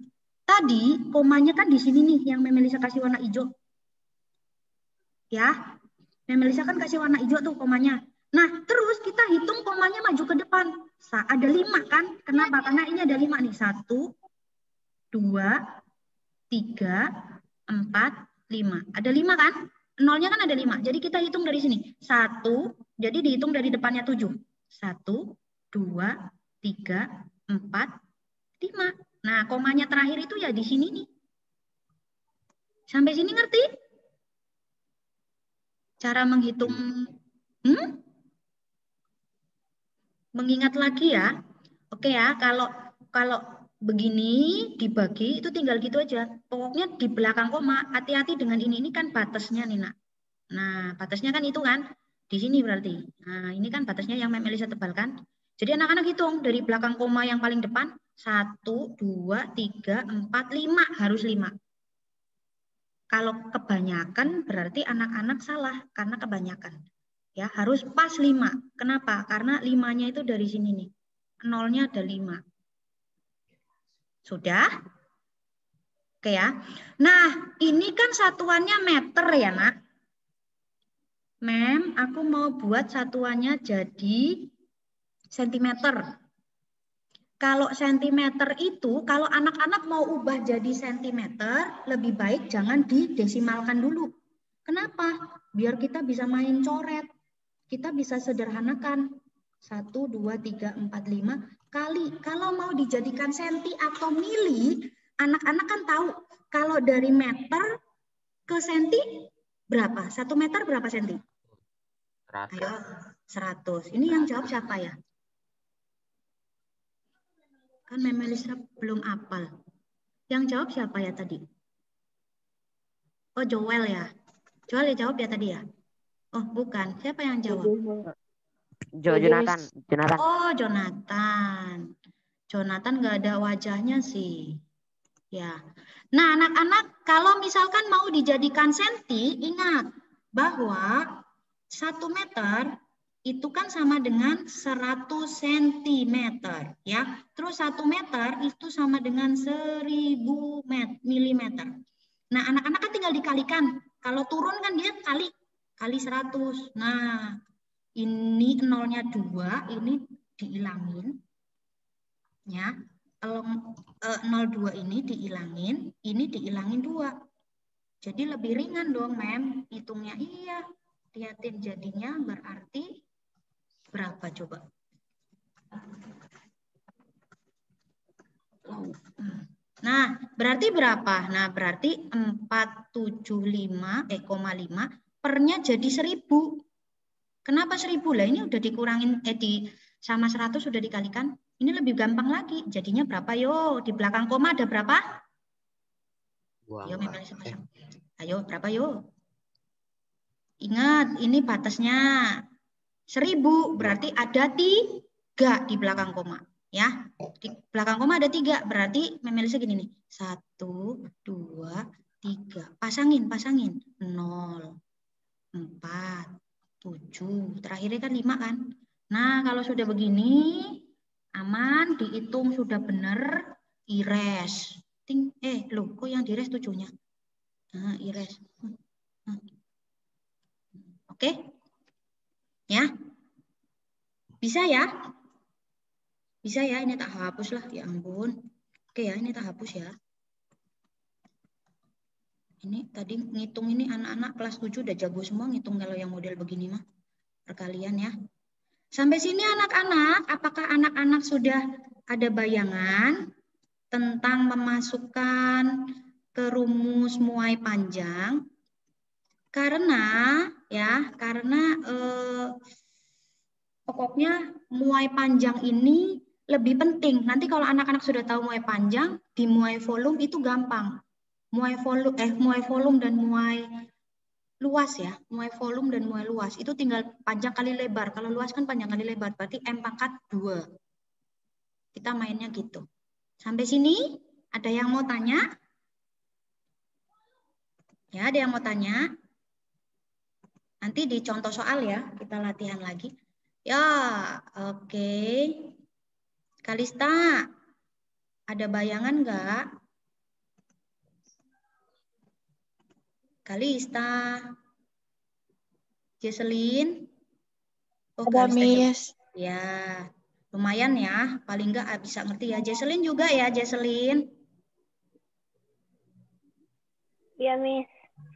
S1: tadi komanya kan di sini nih yang Memelisa kasih warna hijau. Ya, Memelisa kan kasih warna hijau tuh komanya. Nah, terus kita hitung komanya maju ke depan. Ada lima kan? Kenapa? Karena ini ada lima nih. Satu, dua, tiga, empat, lima. Ada lima kan? Nolnya kan ada lima. Jadi kita hitung dari sini. Satu, jadi dihitung dari depannya tujuh. Satu, dua, tiga, empat, lima. Nah, komanya terakhir itu ya di sini nih. Sampai sini ngerti? Cara menghitung, hmm? mengingat lagi ya. Oke ya, kalau kalau begini dibagi itu tinggal gitu aja. Pokoknya di belakang koma hati-hati dengan ini. Ini kan batasnya nih nak. Nah, batasnya kan itu kan di sini berarti. Nah, ini kan batasnya yang Mem Elisa tebalkan. Jadi anak-anak hitung dari belakang koma yang paling depan, satu, dua, tiga, empat, lima, harus lima. Kalau kebanyakan berarti anak-anak salah karena kebanyakan. Ya harus pas lima. Kenapa? Karena limanya itu dari sini nih. Nolnya ada lima. Sudah? Oke ya. Nah, ini kan satuannya meter ya, Nak. Mem, aku mau buat satuannya jadi sentimeter. Kalau sentimeter itu, kalau anak-anak mau ubah jadi sentimeter, lebih baik jangan didesimalkan dulu. Kenapa? Biar kita bisa main coret. Kita bisa sederhanakan. 1, 2, 3, 4, 5 kali. Kalau mau dijadikan senti atau mili, anak-anak kan tahu kalau dari meter ke senti berapa? Satu meter berapa senti? 100. Ayo, 100. Ini yang jawab siapa ya? Kan Memelisa belum apal. Yang jawab siapa ya tadi? Oh, Joel ya. Joel ya jawab ya tadi ya? Oh, bukan. Siapa yang jawab?
S6: Jo Jonathan. Jonathan.
S1: Oh, Jonathan. Jonathan nggak ada wajahnya sih. Ya. Nah, anak-anak, kalau misalkan mau dijadikan senti, ingat bahwa satu meter itu kan sama dengan 100 cm ya. Terus 1 meter itu sama dengan 1000 mm. Nah, anak-anak kan tinggal dikalikan. Kalau turun kan dia kali kali 100. Nah, ini nolnya 2, ini diilangin. Ya. Kalau eh, 02 ini diilangin, ini diilangin 2. Jadi lebih ringan dong, Mem. Hitungnya iya. Lihatin jadinya berarti berapa coba? Nah, berarti berapa? Nah, berarti 475 eh, 5 pernya jadi 1000. Kenapa 1000? Lah ini udah dikurangin eh di sama 100 sudah dikalikan. Ini lebih gampang lagi. Jadinya berapa yo? Di belakang koma ada berapa? Ayo, Ayo, berapa yo? Ingat, ini batasnya Seribu berarti ada tiga di belakang koma. Ya, di belakang koma ada tiga, berarti memelisnya gini nih. Satu, dua, tiga. Pasangin, pasangin. Nol, empat, tujuh. Terakhirnya kan lima kan. Nah, kalau sudah begini, aman, dihitung sudah benar, ires. Ting, eh, lo, kok yang dires tujuhnya? Nah, ires. Hmm, hmm. Oke, Ya. Bisa ya? Bisa ya, ini tak hapus lah, ya ampun. Oke ya, ini tak hapus ya. Ini tadi ngitung ini anak-anak kelas 7 udah jago semua ngitung kalau yang model begini mah. Perkalian ya. Sampai sini anak-anak, apakah anak-anak sudah ada bayangan tentang memasukkan ke rumus muai panjang karena ya karena eh, pokoknya muai panjang ini lebih penting. Nanti kalau anak-anak sudah tahu muai panjang, di muai volume itu gampang. Muai volume eh muai volume dan muai luas ya. Muai volume dan muai luas itu tinggal panjang kali lebar. Kalau luas kan panjang kali lebar, berarti M pangkat 2. Kita mainnya gitu. Sampai sini ada yang mau tanya? Ya, ada yang mau tanya? Nanti di contoh soal ya, kita latihan lagi. Ya, oke. Okay. Kalista, ada bayangan nggak? Kalista. Jesselyn.
S2: Oh, ada, Miss.
S1: Ya, lumayan ya. Paling nggak bisa ngerti ya. Jesselyn juga ya, Jesselyn.
S5: Iya, Miss.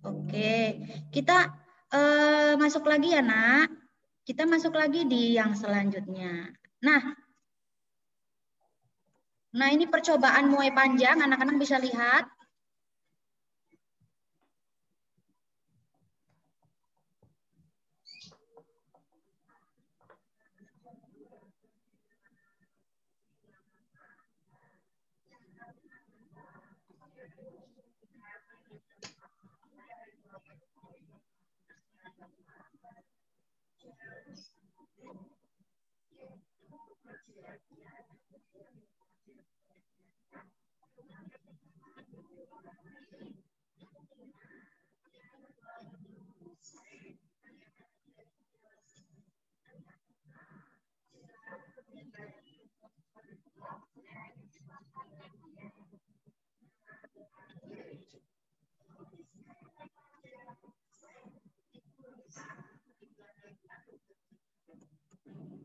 S1: Oke, kita uh, masuk lagi ya, nak. Kita masuk lagi di yang selanjutnya. Nah, nah ini percobaan muai panjang, anak-anak bisa lihat.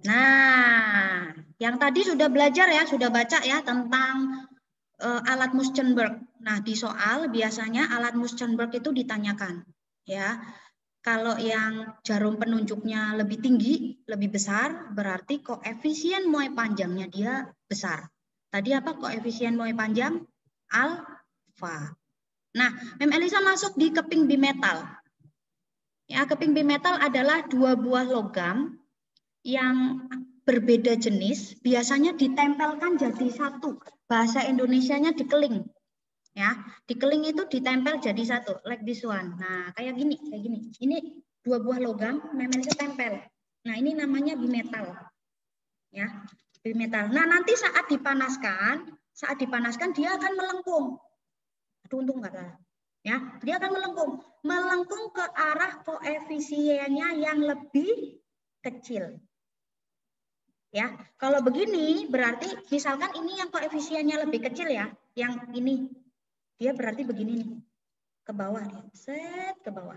S1: Nah, yang tadi sudah belajar ya, sudah baca ya tentang uh, alat Muschenberg. Nah, di soal biasanya alat Muschenberg itu ditanyakan ya. Kalau yang jarum penunjuknya lebih tinggi, lebih besar, berarti koefisien muai panjangnya dia besar. Tadi apa koefisien muai panjang? Alfa. Nah, Mem Elisa masuk di keping bimetal. Ya, keping bimetal adalah dua buah logam yang berbeda jenis biasanya ditempelkan jadi satu. Bahasa Indonesianya dikeling. Ya, dikeling itu ditempel jadi satu, like this one. Nah, kayak gini, kayak gini. Ini dua buah logam, itu tempel. Nah, ini namanya bimetal. Ya, bimetal. Nah, nanti saat dipanaskan, saat dipanaskan dia akan melengkung. Aduh, untung enggak Ya, dia akan melengkung. Melengkung ke arah koefisiennya yang lebih kecil. Ya, kalau begini berarti misalkan ini yang koefisiennya lebih kecil ya, yang ini dia berarti begini nih ke bawah dia, set ke bawah.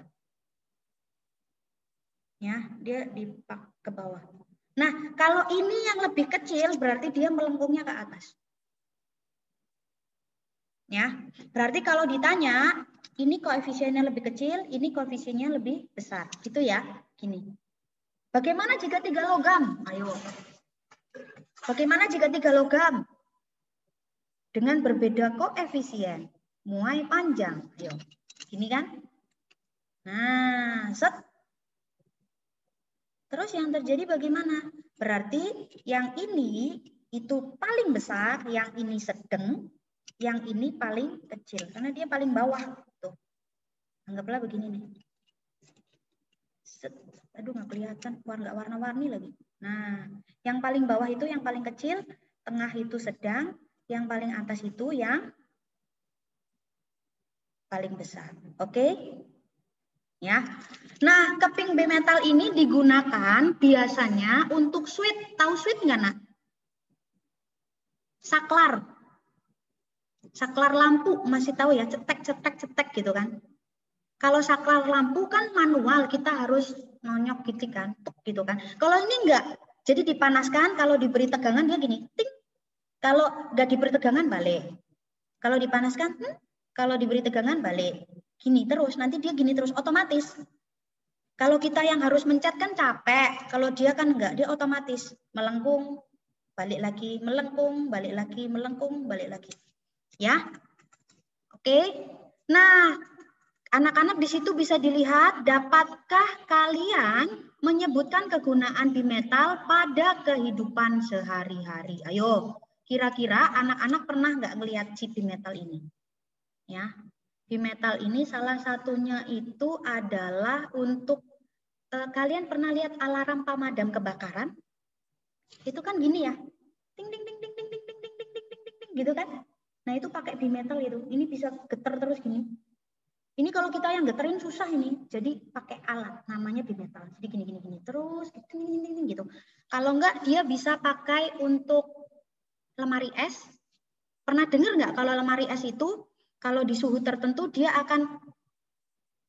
S1: Ya, dia dipak ke bawah. Nah, kalau ini yang lebih kecil berarti dia melengkungnya ke atas. Ya, berarti kalau ditanya ini koefisiennya lebih kecil, ini koefisiennya lebih besar, gitu ya, gini. Bagaimana jika tiga logam? Ayo, Bagaimana jika tiga logam? Dengan berbeda koefisien. Muai panjang. Ayo. Gini kan? Nah, set. Terus yang terjadi bagaimana? Berarti yang ini itu paling besar, yang ini sedang, yang ini paling kecil. Karena dia paling bawah. Tuh. Anggaplah begini nih. Set. Aduh, nggak kelihatan. Warna warna-warni lagi. Nah, yang paling bawah itu yang paling kecil, tengah itu sedang, yang paling atas itu yang paling besar. Oke? Ya. Nah, keping bimetal ini digunakan biasanya untuk switch. Tahu switch nggak, Nak? Saklar. Saklar lampu masih tahu ya, cetek cetek cetek gitu kan. Kalau saklar lampu kan manual, kita harus nonyok gitu kan, gitu kan. Kalau ini enggak, jadi dipanaskan, kalau diberi tegangan dia gini, ting. Kalau enggak diberi tegangan balik. Kalau dipanaskan, hmm, kalau diberi tegangan balik. Gini terus, nanti dia gini terus otomatis. Kalau kita yang harus mencet kan capek, kalau dia kan enggak, dia otomatis melengkung, balik lagi, melengkung, balik lagi, melengkung, balik lagi. Ya. Oke. Nah, anak-anak di situ bisa dilihat, dapatkah kalian menyebutkan kegunaan bimetal pada kehidupan sehari-hari? Ayo, kira-kira anak-anak pernah nggak melihat si bimetal ini? Ya, bimetal ini salah satunya itu adalah untuk eh, kalian pernah lihat alarm pemadam kebakaran? Itu kan gini ya, ting ting ting ting ting ting ting ting ting ting ting gitu kan? Nah itu pakai bimetal itu, ini bisa getar terus gini. Ini kalau kita yang geterin susah ini, jadi pakai alat namanya bimetal. Jadi gini gini gini terus gini, gini, gini, gitu. Kalau enggak dia bisa pakai untuk lemari es. Pernah dengar nggak kalau lemari es itu kalau di suhu tertentu dia akan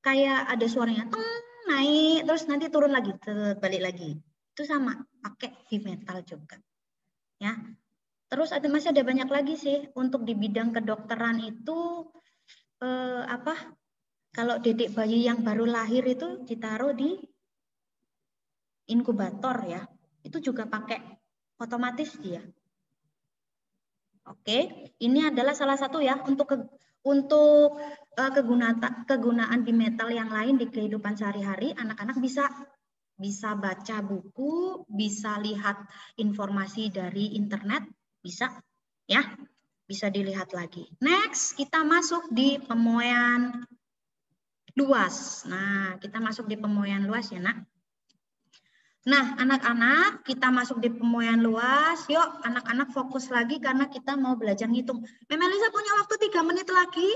S1: kayak ada suaranya teng naik terus nanti turun lagi balik lagi itu sama pakai bimetal juga ya terus ada masih ada banyak lagi sih untuk di bidang kedokteran itu eh, apa kalau dedek bayi yang baru lahir itu ditaruh di inkubator ya. Itu juga pakai otomatis dia. Oke ini adalah salah satu ya untuk ke, untuk uh, kegunaan kegunaan bimetal yang lain di kehidupan sehari-hari, anak-anak bisa bisa baca buku, bisa lihat informasi dari internet, bisa ya, bisa dilihat lagi. Next, kita masuk di pemuaian luas. Nah, kita masuk di pemuaian luas ya, Nak. Nah, anak-anak, kita masuk di pemuaian luas. Yuk, anak-anak fokus lagi karena kita mau belajar ngitung. Memelisa punya waktu tiga menit lagi.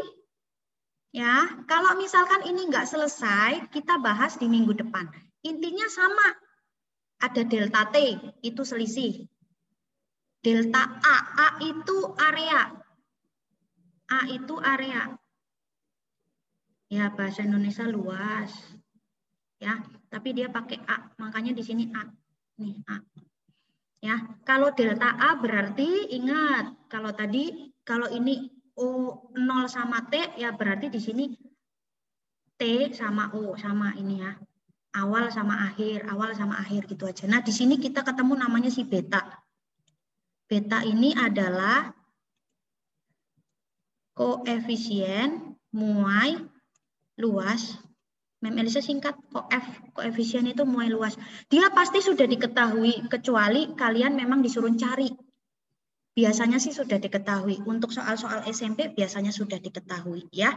S1: Ya, kalau misalkan ini nggak selesai, kita bahas di minggu depan. Intinya sama. Ada delta T, itu selisih. Delta A, A itu area. A itu area. Ya, bahasa Indonesia luas. Ya, tapi dia pakai A, makanya di sini A. Nih, A. Ya, kalau delta A berarti ingat kalau tadi kalau ini O 0 sama T ya berarti di sini T sama O sama ini ya. Awal sama akhir, awal sama akhir gitu aja. Nah, di sini kita ketemu namanya si beta. Beta ini adalah koefisien muai luas Mem Elisa singkat koef, koefisien itu mulai luas. Dia pasti sudah diketahui kecuali kalian memang disuruh cari. Biasanya sih sudah diketahui. Untuk soal-soal SMP biasanya sudah diketahui ya.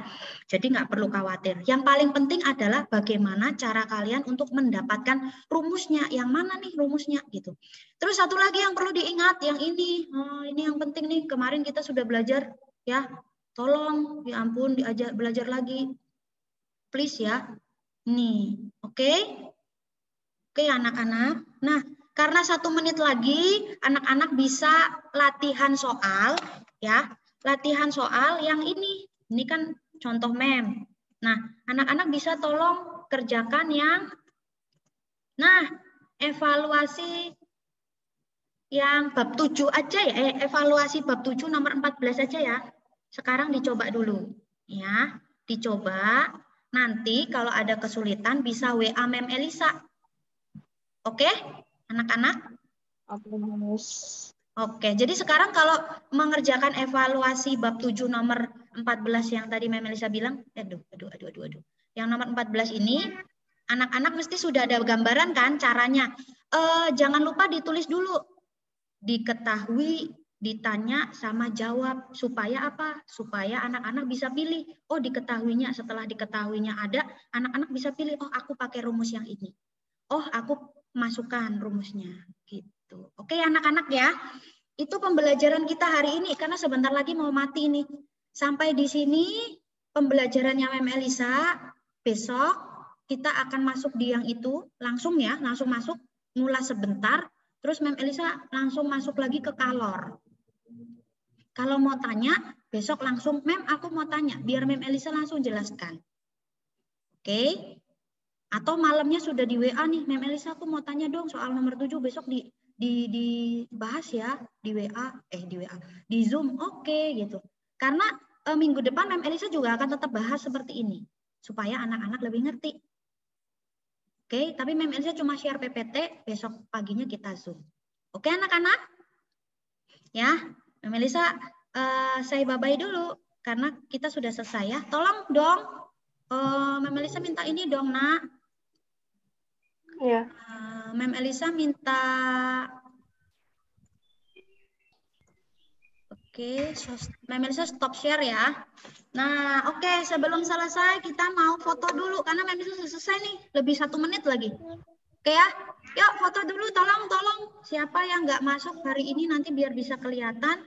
S1: Jadi nggak perlu khawatir. Yang paling penting adalah bagaimana cara kalian untuk mendapatkan rumusnya. Yang mana nih rumusnya gitu. Terus satu lagi yang perlu diingat yang ini. Oh, ini yang penting nih. Kemarin kita sudah belajar ya. Tolong ya ampun diajar belajar lagi. Please ya Nih, oke? Okay? Oke okay, anak-anak. Nah, karena satu menit lagi anak-anak bisa latihan soal, ya. Latihan soal yang ini. Ini kan contoh mem. Nah, anak-anak bisa tolong kerjakan yang, nah, evaluasi yang bab 7 aja ya, eh, evaluasi bab 7 nomor 14 aja ya. Sekarang dicoba dulu. Ya, dicoba Nanti kalau ada kesulitan bisa WA Mem Elisa. Oke, anak-anak?
S2: Oke,
S1: jadi sekarang kalau mengerjakan evaluasi bab 7 nomor 14 yang tadi Mem Elisa bilang, aduh, aduh, aduh, aduh, aduh. Yang nomor 14 ini, anak-anak mesti sudah ada gambaran kan caranya. Eh, jangan lupa ditulis dulu. Diketahui ditanya sama jawab supaya apa? Supaya anak-anak bisa pilih. Oh, diketahuinya setelah diketahuinya ada, anak-anak bisa pilih, oh aku pakai rumus yang ini. Oh, aku masukkan rumusnya gitu. Oke, anak-anak ya. Itu pembelajaran kita hari ini karena sebentar lagi mau mati nih. Sampai di sini pembelajarannya Mem Elisa. Besok kita akan masuk di yang itu langsung ya, langsung masuk ngulas sebentar Terus Mem Elisa langsung masuk lagi ke kalor. Kalau mau tanya, besok langsung, Mem aku mau tanya, biar Mem Elisa langsung jelaskan. Oke? Atau malamnya sudah di WA nih, Mem Elisa aku mau tanya dong soal nomor 7 besok di di dibahas ya di WA, eh di WA, di Zoom, oke gitu. Karena e, minggu depan Mem Elisa juga akan tetap bahas seperti ini supaya anak-anak lebih ngerti. Oke, tapi Mem Elisa cuma share PPT, besok paginya kita Zoom. Oke anak-anak? Ya, Melisa, uh, saya babai dulu karena kita sudah selesai ya. Tolong dong, uh, Mem Elisa minta ini dong nak.
S2: Iya.
S1: Uh, Mem Elisa minta Oke, so, Mem Elisa stop share ya. Nah, oke okay, sebelum selesai kita mau foto dulu karena Mem Elisa sudah selesai nih, lebih satu menit lagi. Oke ya, yuk foto dulu, tolong, tolong. Siapa yang nggak masuk hari ini nanti biar bisa kelihatan.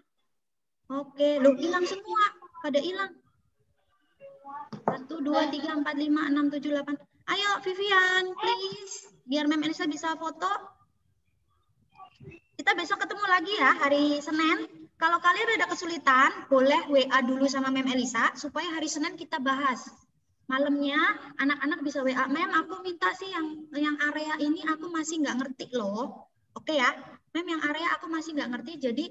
S1: Oke, lu hilang semua, pada hilang. Satu, dua, tiga, empat, lima, enam, tujuh, delapan. Ayo Vivian, please, biar Mem Elisa bisa foto. Kita besok ketemu lagi ya hari Senin. Kalau kalian ada kesulitan, boleh WA dulu sama Mem Elisa supaya hari Senin kita bahas. Malamnya anak-anak bisa WA, Mem aku minta sih yang yang area ini aku masih nggak ngerti loh. Oke ya, Mem yang area aku masih nggak ngerti, jadi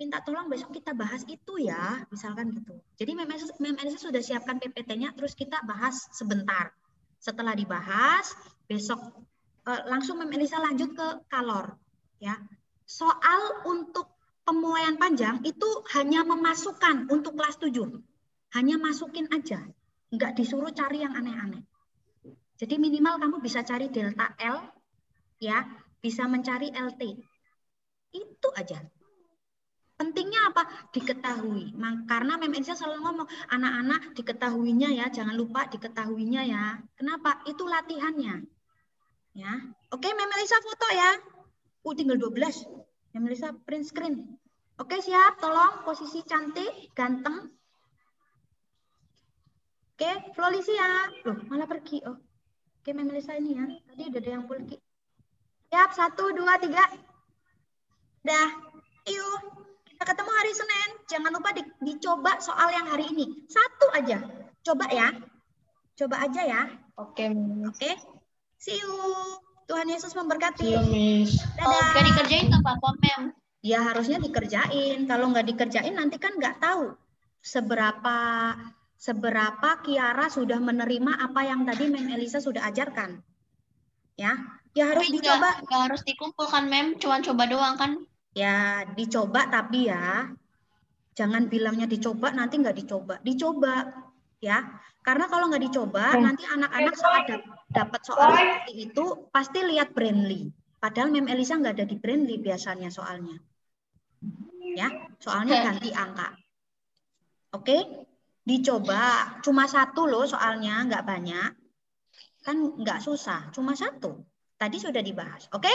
S1: minta tolong besok kita bahas itu ya, misalkan gitu. Jadi Mem Mem sudah siapkan PPT-nya, terus kita bahas sebentar. Setelah dibahas, besok eh, langsung Mem Elisa lanjut ke kalor. Ya, soal untuk pemuaian panjang itu hanya memasukkan untuk kelas 7. Hanya masukin aja. Enggak disuruh cari yang aneh-aneh. Jadi minimal kamu bisa cari delta L, ya, bisa mencari LT. Itu aja. Pentingnya apa? Diketahui. Karena Mem Elisa selalu ngomong, anak-anak diketahuinya ya, jangan lupa diketahuinya ya. Kenapa? Itu latihannya. Ya. Oke, Mem Elisa foto ya. Uh, tinggal 12. Yang Melisa print screen. Oke siap, tolong posisi cantik, ganteng. Oke, Flolicia. Loh, malah pergi. Oh. Oke, Melisa ini ya. Tadi udah ada yang pergi. Siap, satu, dua, tiga. Dah, yuk. Kita ketemu hari Senin. Jangan lupa di, dicoba soal yang hari ini. Satu aja. Coba ya. Coba aja ya.
S2: Oke,
S1: Oke. See you. Tuhan Yesus memberkati.
S7: Iya, Miss.
S3: Kalau nggak dikerjain nggak apa-apa, Mem.
S1: Ya harusnya dikerjain. Kalau nggak dikerjain nanti kan nggak tahu seberapa seberapa Kiara sudah menerima apa yang tadi Mem Elisa sudah ajarkan. Ya, ya harus
S3: Tapi
S1: dicoba.
S3: nggak nggak harus dikumpulkan, Mem. Cuma coba doang kan.
S1: Ya dicoba tapi ya jangan bilangnya dicoba nanti nggak dicoba. Dicoba ya. Karena kalau nggak dicoba nanti anak-anak saat dap- dapat soal seperti itu pasti lihat Brandly. Padahal Mem Elisa nggak ada di Brandly biasanya soalnya. Ya, soalnya ganti angka. Oke, dicoba. Cuma satu loh soalnya, nggak banyak. Kan nggak susah, cuma satu. Tadi sudah dibahas. Oke,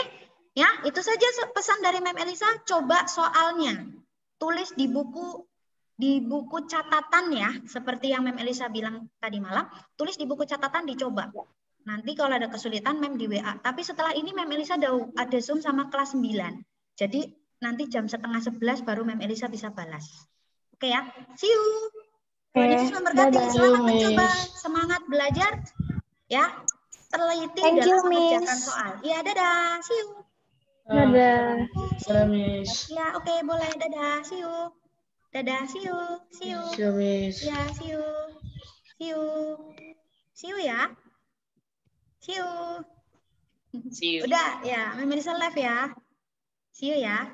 S1: ya itu saja pesan dari Mem Elisa. Coba soalnya, tulis di buku di buku catatan ya, seperti yang Mem Elisa bilang tadi malam, tulis di buku catatan dicoba. Nanti kalau ada kesulitan Mem di WA. Tapi setelah ini Mem Elisa ada, ada Zoom sama kelas 9. Jadi nanti jam setengah 11 baru Mem Elisa bisa balas. Oke ya, see you. Selamat
S7: Miss.
S1: mencoba. Semangat belajar. Ya, teliti
S2: Thank
S1: dalam
S2: you,
S1: mengerjakan
S2: Miss.
S1: soal. Ya, dadah. See you.
S2: Dadah.
S7: Dadah, Miss.
S1: Ya, oke, boleh. Dadah. See you. Dadah. See you. See you.
S7: See you, Miss.
S1: Ya, see you. See you. See you ya. See you.
S6: See you.
S1: Udah, ya. Mem Elisa live ya. See you ya.